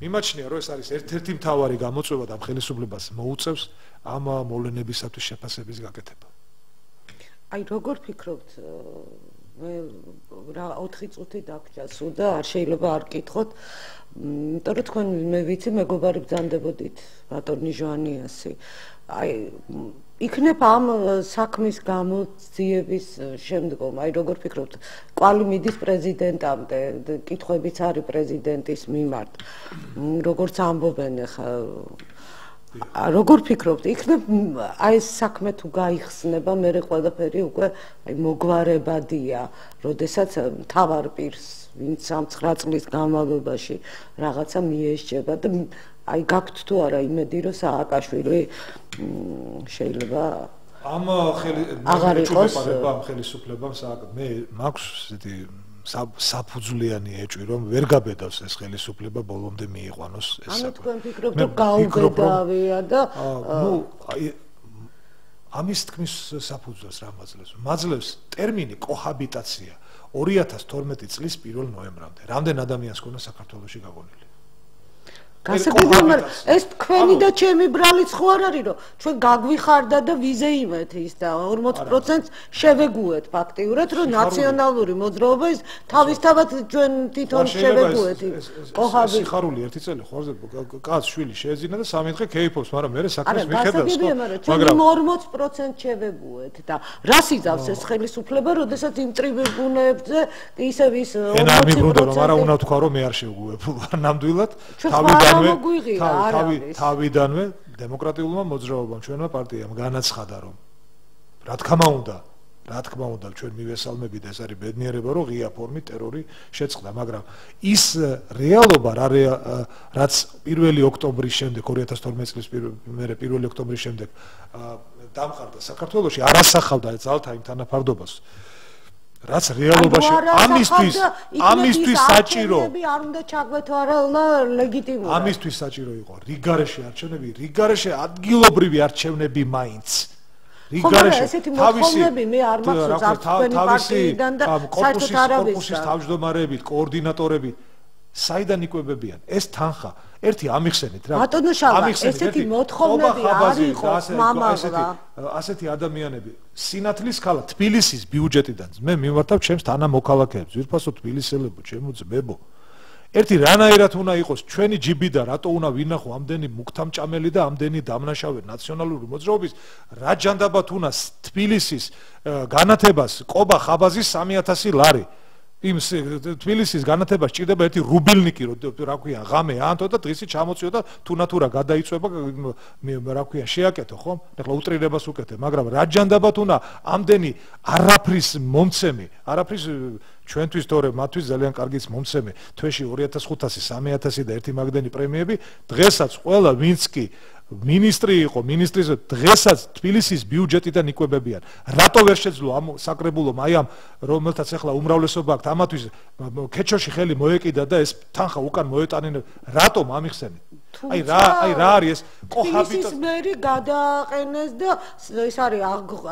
მიმაჩნია რომ ეს არის ერთ-ერთი მთავარი გამოწვევა და ხელისუფლებას მოუწევს ამ მოვლენებისათვის შეფასების გაკეთება. აი როგორ ფიქრობთ მე რა 4 წუთი დაგჭა სულ და არ შეიძლება არ კითხოთ. იმიტომ რომ თქვენ მე ვიცი მეგობარი ბძანდებოდით ბატონი ჟოანიასი აი იქნებ ამ საქმის გამოძიების შემდგომ. აი როგორ ფიქრობთ? კვალი მიდის პრეზიდენტამდე კითხვებიც არის პრეზიდენტის მიმართ. როგორც ამბობენ ხა როგორ ფიქრობთ იქნებ აი ეს საქმე თუ გაიხსნება მე ყველაფერი უკვე აი მოგვარებადია როდესაც თავარ პირს ვინც ამ 9 წლის განმავლობაში რაღაცა მიეშება და აი გაქვთ თუ არა იმედი რომ სააკაშვილი შეიძლება ამ ხელი აღარ იყოს? ამ ხელისუფლებამ სააკ მე მაქვს ესეთი საფუძვლიანი ეჭვი რომ ვერ გაბედავს ეს ხელისუფლება ბოლომდე მიიყვანოს ეს საქმე. ანუ თქვენ ფიქრობთ რომ გაუბედავია და ნუ აი ამის თქმის საფუძველს რა მაძლევს? მაძლევს ტერმინი კოჰაბიტაცია 2012 წლის 1 ნოემბრამდე. რამდენ ადამიანს ქონდა საქართველოსში გაგონილი? გასაგებია, ეს თქვენი და ჩემი ბრალიც ხო არ არის, რომ ჩვენ გაგვიხარდა და ვიზე იმეთის და 40%-ს შევეგუეთ ფაქტიურად, რომ ნაციონალური მოძრაობა ეს თავისთავად ჩვენ თვითონ შევეგუეთ კოჰაბი. სიხარული ერთი წელი ხوارზე კაც შვილი შეეძინა და სამი დღე кейფობს, მაგრამ მე საქმეს მიხედავს. მაგრამ 40%-ს შევეგუეთ და რას იძავს ეს ხელისუფლება, როდესაც იმ ტრიბუნებზე ისევ ის 40% ენა მიბრუნდა, რომ არა უნდა თქვა რომ მე არ შევგუებ, ნამდვილად თავი თავიდანვე თავი თავიდანვე დემოკრატიულმა მოძრაობამ ჩვენმა პარტიამ განაცხადა რომ რა თქმა უნდა რა თქმა უნდა ჩვენ მივესალმებით ეს არის ბედნიერება რომ ღია ფორმით ტერორი შეწყდა მაგრამ ის რეალობა რა რაც 1 ოქტომბრის შემდეგ 2012 წლის მერე 1 ოქტომბრის შემდეგ დამხარდა საქართველოში არასახავდა ძალთა იმ თანაფარდობას რაც რეალობაში ამისთვის ამისთვის საჭირო არ უნდა ჩაგვეთო არა ლეგიტიმური ამისთვის საჭირო იყო. რიგარეში არჩევნები რიგარეში ადგილობრივი არჩევნები მაინც. რიგარეში თავისი მე არ მახსოვს თქვენი პარტიიდან და საერთოდ არ არის კორპუსის თავმჯდომარეები კოორდინატორები საიდან იკვებებიან? ეს თანხა ერთი ამიხსენით რა. ბატონო შალვა ესეთი მოთხოვნები არ იყოს მამალა? ასეთი ადამიანები. სინათლის ქალა თბილისის ბიუჯეტიდან მე მიმართავ ჩემს თანამოქალაქეებს. ვირფასო თბილისელებო ჩემო ძმებო. ერთი რანაირად უნდა იყოს ჩვენი ჯიბი და რატო უნდა ვინახო ამდენი მუქთამჭამელი და ამდენი დამნაშავე ნაციონალური მოძრაობის? რა ჯანდაბათ უნდა თბილისის განათებას ყობა ხაბაზის 3000 ლარი იმ თბილისის განათებას ჭირდება ერთი რუბილნიკი რა ქვია ღამე ანთო და დღისი ჩამოწიო და თუნათურა გადაიწובה რა ქვია შეაკეთო ხომ? ეხლა უტრირებას უკეთე მაგრამ რა ჯანდაბა თუნა ამდენი არაფრის მომცემი არაფრის ჩვენთვის თორე მათთვის ძალიან კარგიც მომცემი თვეში 2500 3000 და 1000 და ერთი მაგდენი პრემიები დღესაც ყველა ვინც კი ministri იყო ministris დღესაც თბილისის ბიუჯეტიდან იკვებებიან. რატო ვერ შეძლო ამ საკრებულომ აი ამ რომელთაც ახლა უმრავლესობა აქვს ამათვის ქეჩოში ხელი მოეკიდა და ეს თანხა უკან მოეტანენ რატომ ამიხსენეთ აი რა აი რა არის ეს? კოჰაბიტა თბილისის მერი გადააყენეს და ეს არის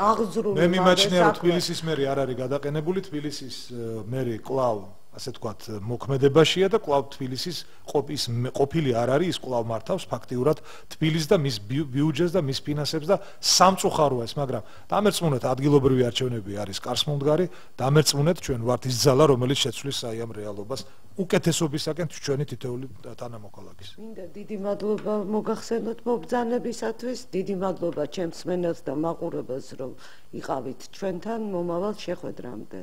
აღზრული მე მიმაჩნია რომ თბილისის მერი არ არის გადაყენებული თბილისის მერი კლავ ასე თქვათ მოქმედებაშია და კლავ თბილისის ყოფის ყოფილი არ არის ის კლავ მართავს ფაქტიურად თბილის და მის ბიუჯეტს და მის ფინანსებს და სამწუხაროა ეს მაგრამ დამერწმუნეთ ადგილობრივი არჩევნები არის კარსმუნდგარი დამერწმუნეთ ჩვენ ვართ ის ძალა რომელიც შეცვლის აი ამ რეალობას უკეთესობისაკენ ჩვენი თითოეული თანამოქალაქის. მინდა დიდი მადლობა მოგახსენოთ მობძანებისათვის დიდი მადლობა ჩემს მენელს და მაყურებელს რომ იყავით ჩვენთან. მომავალ შეხვედრამდე